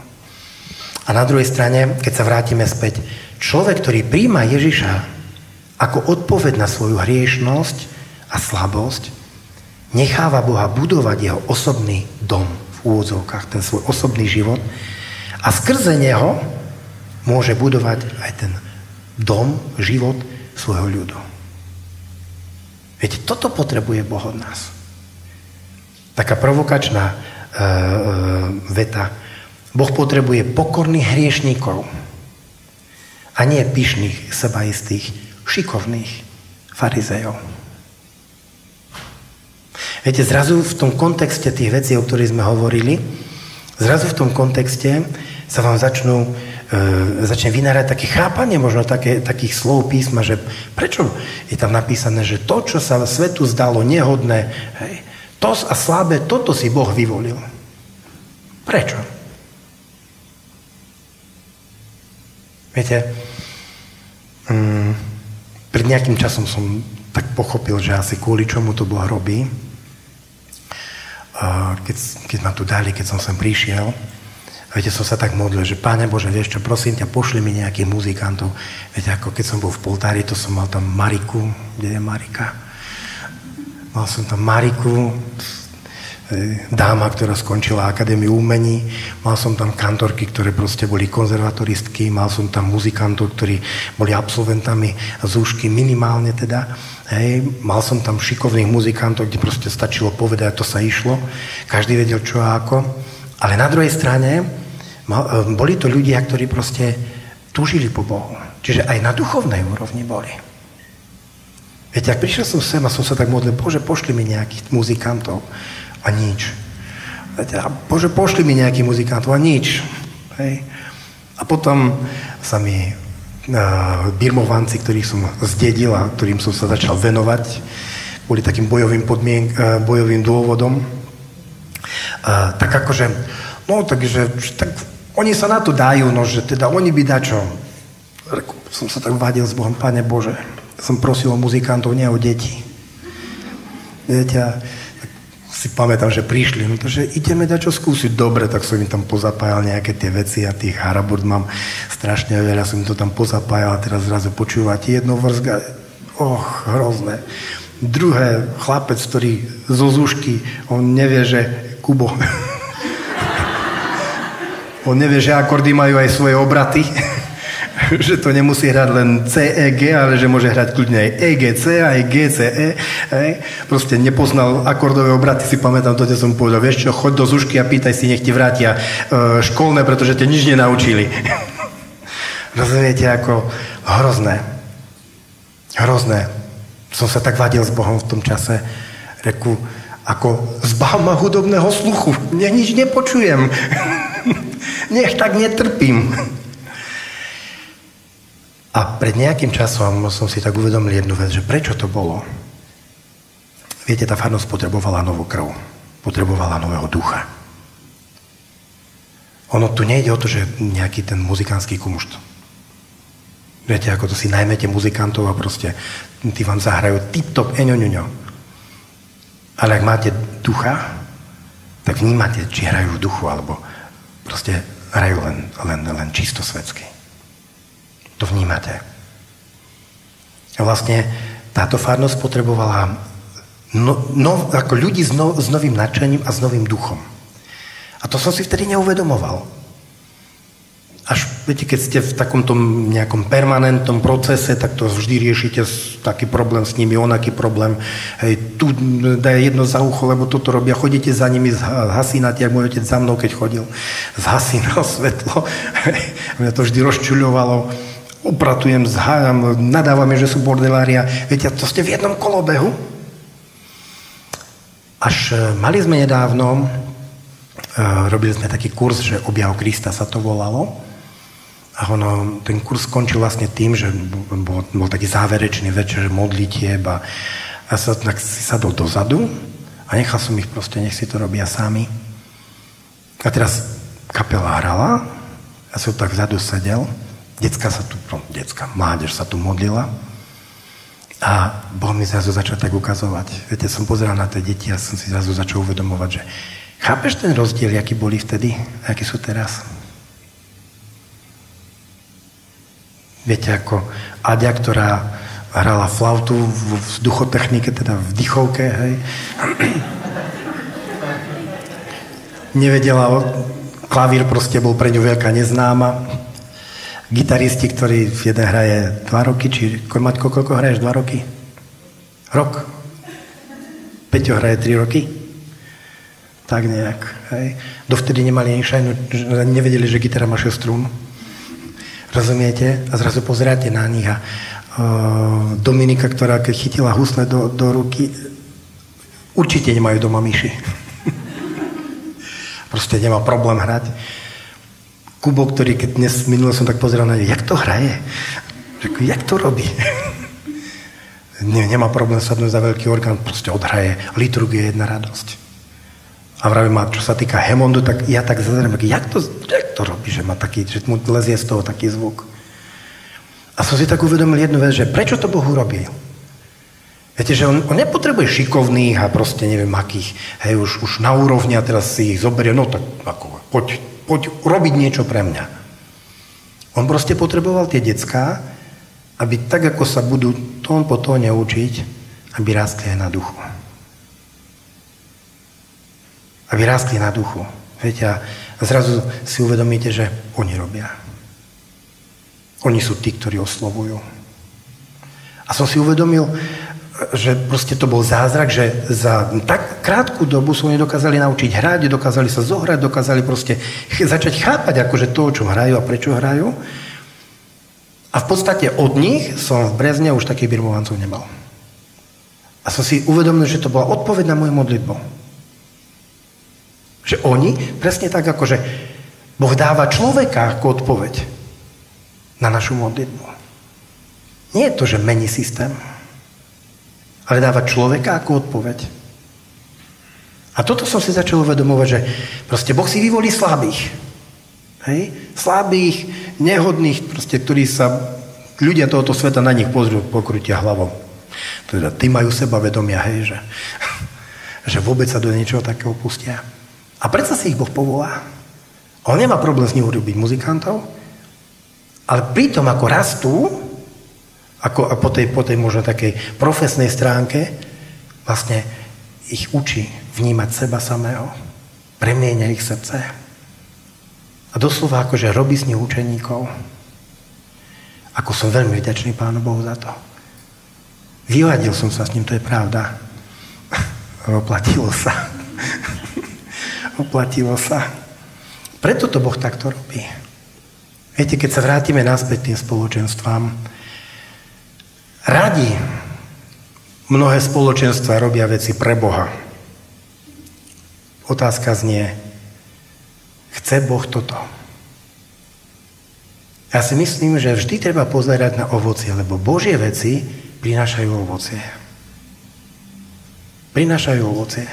A na druhej strane, keď sa vrátime späť, človek, ktorý príjma Ježiša ako odpoveď na svoju hriešnosť a slabosť, necháva Boha budovať jeho osobný dom v úvodzovkách, ten svoj osobný život a skrze neho môže budovať aj ten dom, život svojho ľudu. Viete, toto potrebuje Boh od nás. Taká provokačná e, e, veta. Boh potrebuje pokorných hriešníkov a nie pyšných, sebaistých, šikovných farizejov. Viete, zrazu v tom kontexte tých vecí, o ktorých sme hovorili, zrazu v tom kontexte sa vám začnú, e, začne vynárať také chápanie možno také, takých slov písma, že prečo je tam napísané, že to, čo sa svetu zdalo nehodné, hej, to a slabé, toto si Boh vyvolil. Prečo? Viete, mm, pred nejakým časom som tak pochopil, že asi kvôli čomu to Boh robí. Keď, keď ma tu dali, keď som sem prišiel, a viete, som sa tak modlil, že Páne Bože, vieš čo, prosím ťa, pošli mi nejakých muzikantov. Viete, ako keď som bol v Poltári, to som mal tam Mariku, kde je Marika? Mal som tam Mariku, dáma, ktorá skončila Akadémiu umení, mal som tam kantorky, ktoré proste boli konzervatoristky, mal som tam muzikantov, ktorí boli absolventami z úšky, minimálne teda. Hej, mal som tam šikovných muzikantov, kde proste stačilo povedať, to sa išlo. Každý vedel čo a ako. Ale na druhej strane mal, e, boli to ľudia, ktorí proste túžili po Bohu. Čiže aj na duchovnej úrovni boli. Viete, ak prišiel som sem a som sa tak modlil, Bože, pošli mi nejakých muzikantov, a nič. A Bože, pošli mi nejaký muzikantov a nič. Hej. A potom sa mi uh, birmovanci, ktorých som zdedil a ktorým som sa začal venovať, boli takým bojovým, podmien- uh, bojovým dôvodom, uh, tak akože, no takže, tak oni sa na to dajú, no že teda oni by dačo. Som sa tak vadil s Bohom, Pane Bože, som prosil o muzikantov, nie o deti. Viete, si pamätám, že prišli, no to, že ideme dať čo skúsiť. Dobre, tak som im tam pozapájal nejaké tie veci a tých harabord mám strašne veľa, som im to tam pozapájal a teraz zrazu počúvať jedno vrzga, och, hrozné. Druhé, chlapec, ktorý zo zušky, on nevie, že Kubo, (laughs) on nevie, že akordy majú aj svoje obraty. (laughs) že to nemusí hrať len C, E, G, ale že môže hrať kľudne aj E, G, C, aj G, C, E. Hej. Proste nepoznal akordové obraty, si pamätám, to som povedal, vieš čo, choď do zušky a pýtaj si, nech ti vrátia e, školné, pretože te nič nenaučili. (laughs) Rozumiete, ako hrozné. Hrozné. Som sa tak vadil s Bohom v tom čase. Reku, ako zbav ma hudobného sluchu. Nech nič nepočujem. (laughs) Nech tak netrpím. A pred nejakým časom som si tak uvedomil jednu vec, že prečo to bolo. Viete, tá farnosť potrebovala novú krv. Potrebovala nového ducha. Ono tu nejde o to, že nejaký ten muzikánsky kumšt. Viete, ako to si najmete muzikantov a proste tí vám zahrajú tip-top, eňoňoňo. Ale ak máte ducha, tak vnímate, či hrajú v duchu, alebo proste hrajú len, len, len čisto svetsky to vnímate. A vlastne táto farnosť potrebovala no, no, ako ľudí s, no, s novým nadšením a s novým duchom. A to som si vtedy neuvedomoval. až, viete, keď ste v takomto nejakom permanentnom procese, tak to vždy riešite taký problém s nimi, onaký problém. Hej, tu daj jedno za ucho, lebo toto robia. Chodíte za nimi zhasínať, jak môj otec za mnou, keď chodil. Zhasínal svetlo. (laughs) Hej, mňa to vždy rozčuľovalo. Upratujem, zhájam, nadávame, že sú bordelária. Viete, to ste v jednom kolobehu. Až e, mali sme nedávno, e, robili sme taký kurz, že objav Krista sa to volalo. A ono, ten kurz skončil vlastne tým, že bol, bol taký záverečný večer modlitieb a ja sa tak si sadol dozadu a nechal som ich proste, nech si to robia sami. A teraz kapela hrala, ja som tak vzadu sedel, decka sa tu, no, decka, mládež sa tu modlila a Boh mi zrazu začal tak ukazovať. Viete, som pozeral na tie deti a som si zrazu začal uvedomovať, že chápeš ten rozdiel, aký boli vtedy aký sú teraz? Viete, ako Aďa, ktorá hrala flautu v vzduchotechnike, teda v dychovke, hej. Nevedela, klavír proste bol pre ňu veľká neznáma. Gitaristi, ktorí jeden hraje dva roky, či Maťko, koľko hraješ? Dva roky? Rok? Peťo hraje tri roky? Tak nejak, hej. Dovtedy nemali ani šajnu, nevedeli, že gitara má 6 strún. Rozumiete? A zrazu pozeráte na nich a uh, Dominika, ktorá keď chytila husle do, do ruky, určite nemajú doma myši. (laughs) Proste nemá problém hrať. Kubo, ktorý keď dnes minule som tak pozeral na ne, jak to hraje? Řekl, jak to robí? (laughs) Nemá problém sadnúť za veľký orgán, proste odhraje. Liturgia je jedna radosť. A vravím, a čo sa týka Hemondu, tak ja tak zazriem, jak to, jak to robí, že má taký, že mu lezie z toho taký zvuk. A som si tak uvedomil jednu vec, že prečo to Boh urobil? Viete, že on, on nepotrebuje šikovných a proste neviem akých, hej, už, už na úrovni a teraz si ich zoberie, no tak ako, poď, poď robiť niečo pre mňa. On proste potreboval tie decká, aby tak, ako sa budú tón po tóne učiť, aby rástli aj na duchu a vyrástli na duchu. Viete, a zrazu si uvedomíte, že oni robia. Oni sú tí, ktorí oslovujú. A som si uvedomil, že proste to bol zázrak, že za tak krátku dobu sú oni dokázali naučiť hrať, dokázali sa zohrať, dokázali proste ch- začať chápať akože to, o čom hrajú a prečo hrajú. A v podstate od nich som v Brezne už takých birmovancov nemal. A som si uvedomil, že to bola odpoveď na moju modlitbu. Že oni, presne tak ako, že Boh dáva človeka ako odpoveď na našu modlitbu. Nie je to, že mení systém, ale dáva človeka ako odpoveď. A toto som si začal uvedomovať, že proste Boh si vyvolí slabých. Hej? Slabých, nehodných, proste, ktorí sa, ľudia tohoto sveta na nich pozrú, pokrutia hlavou. Teda, tí majú seba vedomia, hej, že, (laughs) že vôbec sa do niečoho takého pustia. A predsa si ich Boh povolá. On nemá problém s ním urobiť muzikantov, ale pritom ako rastú, ako a po tej, po tej možno takej profesnej stránke, vlastne ich učí vnímať seba samého, premieňa ich srdce. A doslova akože robí z nich učeníkov. Ako som veľmi vďačný Pánu Bohu za to. Vyvadil som sa s ním, to je pravda. (laughs) Oplatilo sa. (laughs) Oplatilo sa. Preto to Boh takto robí. Viete, keď sa vrátime naspäť tým spoločenstvám, radi mnohé spoločenstva robia veci pre Boha. Otázka znie, chce Boh toto? Ja si myslím, že vždy treba pozerať na ovocie, lebo Božie veci prinášajú ovocie. Prinášajú ovocie.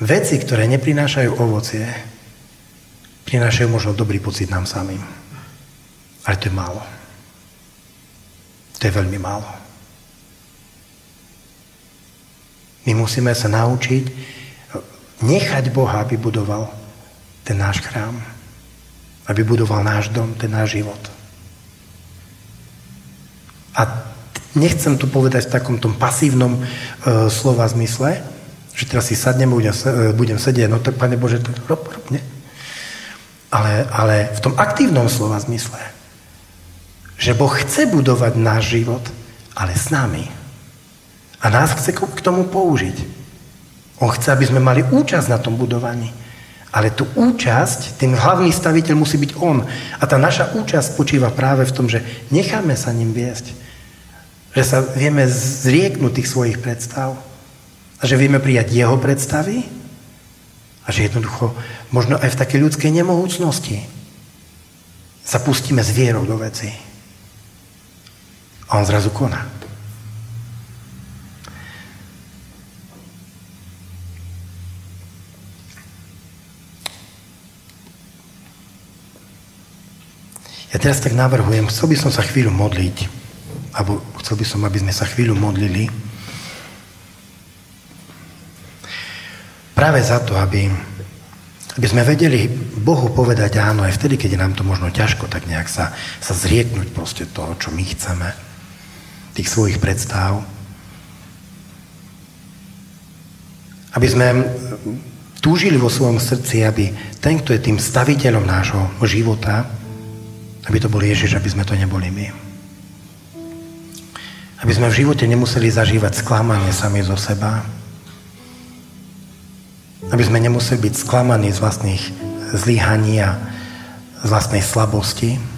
Veci, ktoré neprinášajú ovocie, prinášajú možno dobrý pocit nám samým. Ale to je málo. To je veľmi málo. My musíme sa naučiť nechať Boha, aby budoval ten náš chrám. Aby budoval náš dom, ten náš život. A nechcem tu povedať v takom tom pasívnom e, slova zmysle, že teraz si sadnem, budem, budem sedieť, no tak, Pane Bože, rob, rob, nie?
ale, ale v tom aktívnom slova zmysle. Že Boh chce budovať náš život, ale s nami. A nás chce k tomu použiť. On chce, aby sme mali účasť na tom budovaní. Ale tú účasť, ten hlavný staviteľ musí byť on. A tá naša účasť spočíva práve v tom, že necháme sa ním viesť. Že sa vieme zrieknúť tých svojich predstav. A že vieme prijať jeho predstavy. A že jednoducho, možno aj v takej ľudskej nemohúcnosti, sa pustíme s vierou do veci. A on zrazu koná. Ja teraz tak navrhujem, chcel by som sa chvíľu modliť, alebo chcel by som, aby sme sa chvíľu modlili, práve za to, aby, aby sme vedeli Bohu povedať áno aj vtedy, keď je nám to možno ťažko, tak nejak sa, sa zrieknúť proste toho, čo my chceme, tých svojich predstav. Aby sme túžili vo svojom srdci, aby ten, kto je tým staviteľom nášho života, aby to bol Ježiš, aby sme to neboli my. Aby sme v živote nemuseli zažívať sklamanie sami zo seba. Aby sme nemuseli byť sklamaní z vlastných zlíhaní a z vlastnej slabosti.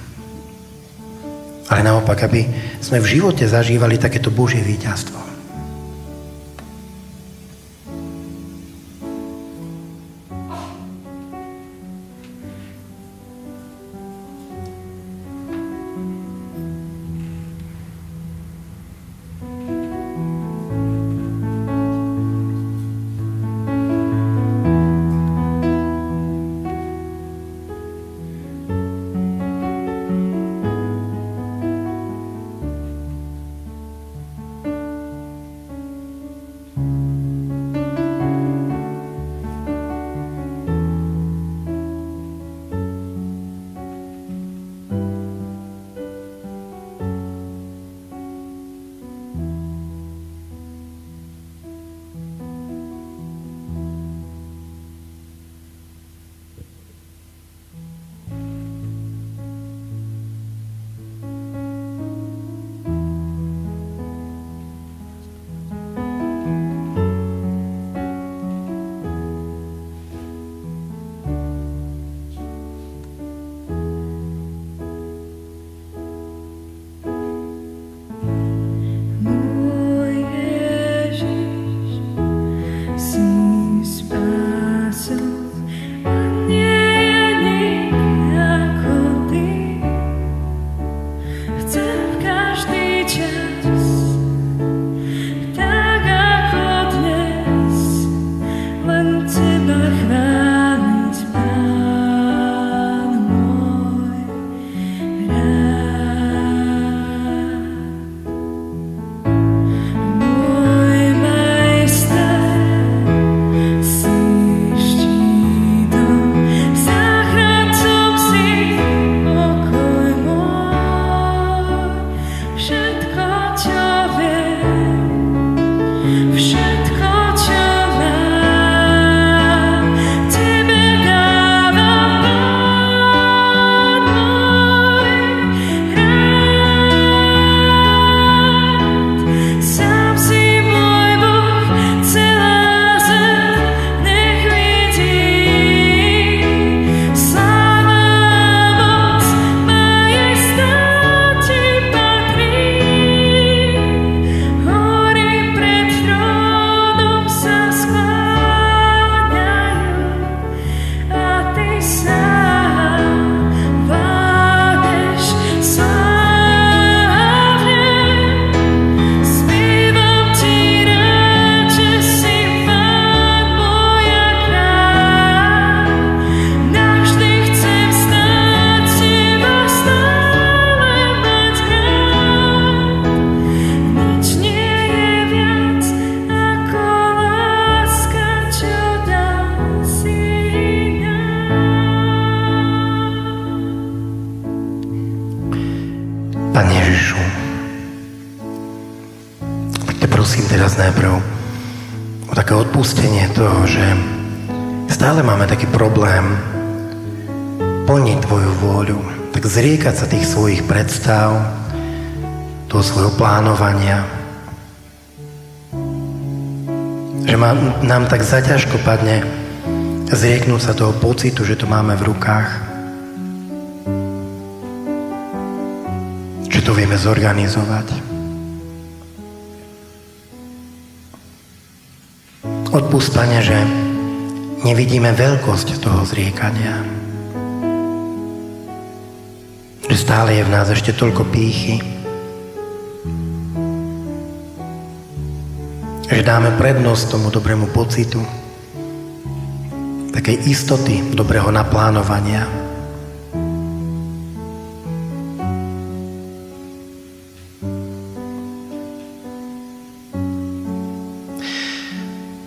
Ale naopak, aby sme v živote zažívali takéto Božie víťazstvo.
Zriekať sa tých svojich predstav, toho svojho plánovania, že má, nám tak zaťažko padne zrieknúť sa toho pocitu, že to máme v rukách, že to vieme zorganizovať. Odpust, Pane, že nevidíme veľkosť toho zriekania. Že stále je v nás ešte toľko pýchy. Že dáme prednosť tomu dobrému pocitu, takej istoty dobrého naplánovania.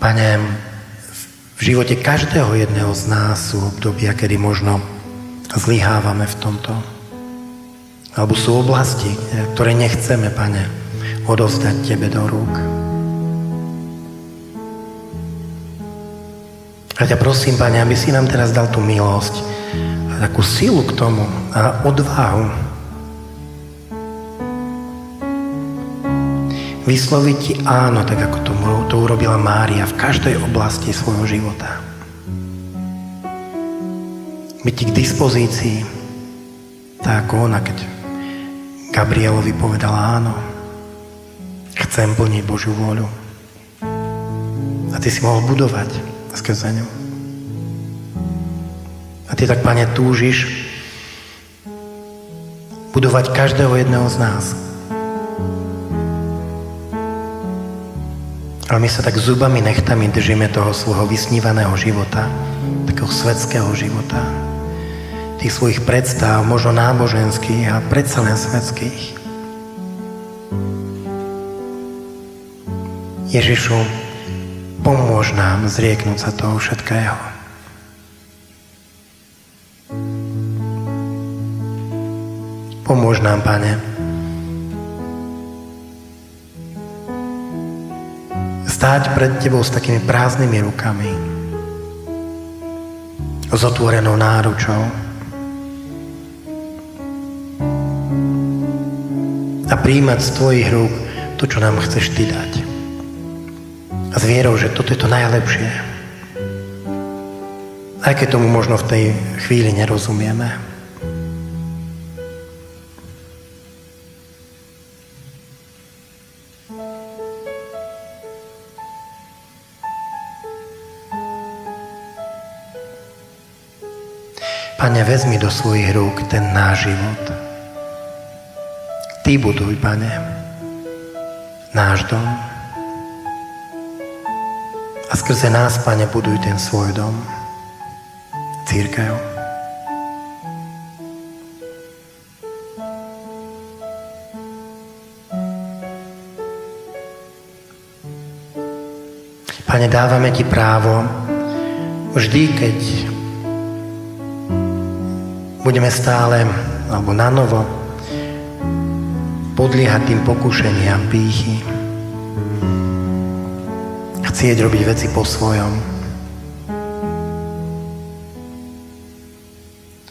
Pane, v živote každého jedného z nás sú obdobia, kedy možno zlyhávame v tomto. Alebo sú oblasti, ktoré nechceme, Pane, odovzdať Tebe do rúk. A ťa prosím, Pane, aby si nám teraz dal tú milosť a takú silu k tomu a odvahu vysloviť ti áno, tak ako to, to urobila Mária v každej oblasti svojho života. Byť ti k dispozícii, tak ako ona, keď Gabrielovi povedala áno, chcem plniť Božiu vôľu. A ty si mohol budovať skrze ňu. A ty tak, Pane, túžiš budovať každého jedného z nás. Ale my sa tak zubami, nechtami držíme toho svojho vysnívaného života, takého svetského života, tých svojich predstav, možno náboženských a predsa len svetských. Ježišu, pomôž nám zrieknúť sa toho všetkého. Pomôž nám, Pane, stáť pred Tebou s takými prázdnymi rukami, s otvorenou náručou príjmať z Tvojich rúk to, čo nám chceš Ty dať. A s vierou, že toto je to najlepšie. Aj keď tomu možno v tej chvíli nerozumieme. Pane, vezmi do svojich rúk ten náš život. Ty buduj, Pane, náš dom. A skrze nás, Pane, buduj ten svoj dom. Církev. Pane, dávame Ti právo vždy, keď budeme stále, alebo na novo, podliehať tým pokušeniam pýchy. Chcieť robiť veci po svojom.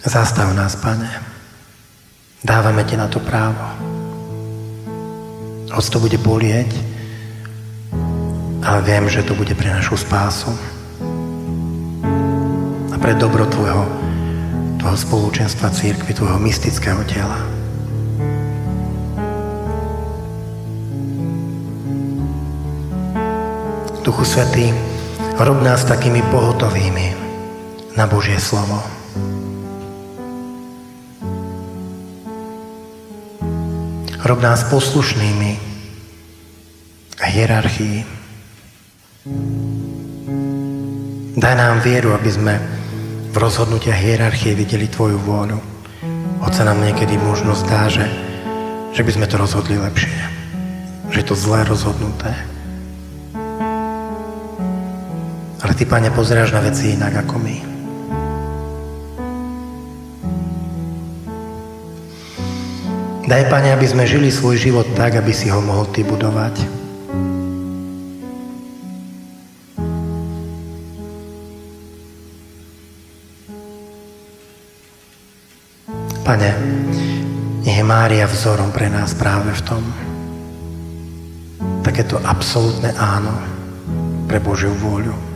Zastav nás, Pane. Dávame Ti na to právo. Hoď to bude bolieť, ale viem, že to bude pre našu spásu a pre dobro Tvojho toho spoločenstva církvy, tvojho mystického tela. Duchu Svetý, rob nás takými pohotovými na Božie slovo. Rob nás poslušnými a hierarchii. Daj nám vieru, aby sme v rozhodnutiach hierarchie videli Tvoju vôľu. Hoď sa nám niekedy možno zdá, že, že by sme to rozhodli lepšie. Že je to zlé rozhodnuté. Ty, Pane, pozeráš na veci inak ako my. Daj, Pane, aby sme žili svoj život tak, aby si ho mohol Ty budovať. Pane, nech je Mária vzorom pre nás práve v tom. Takéto absolútne áno pre Božiu vôľu.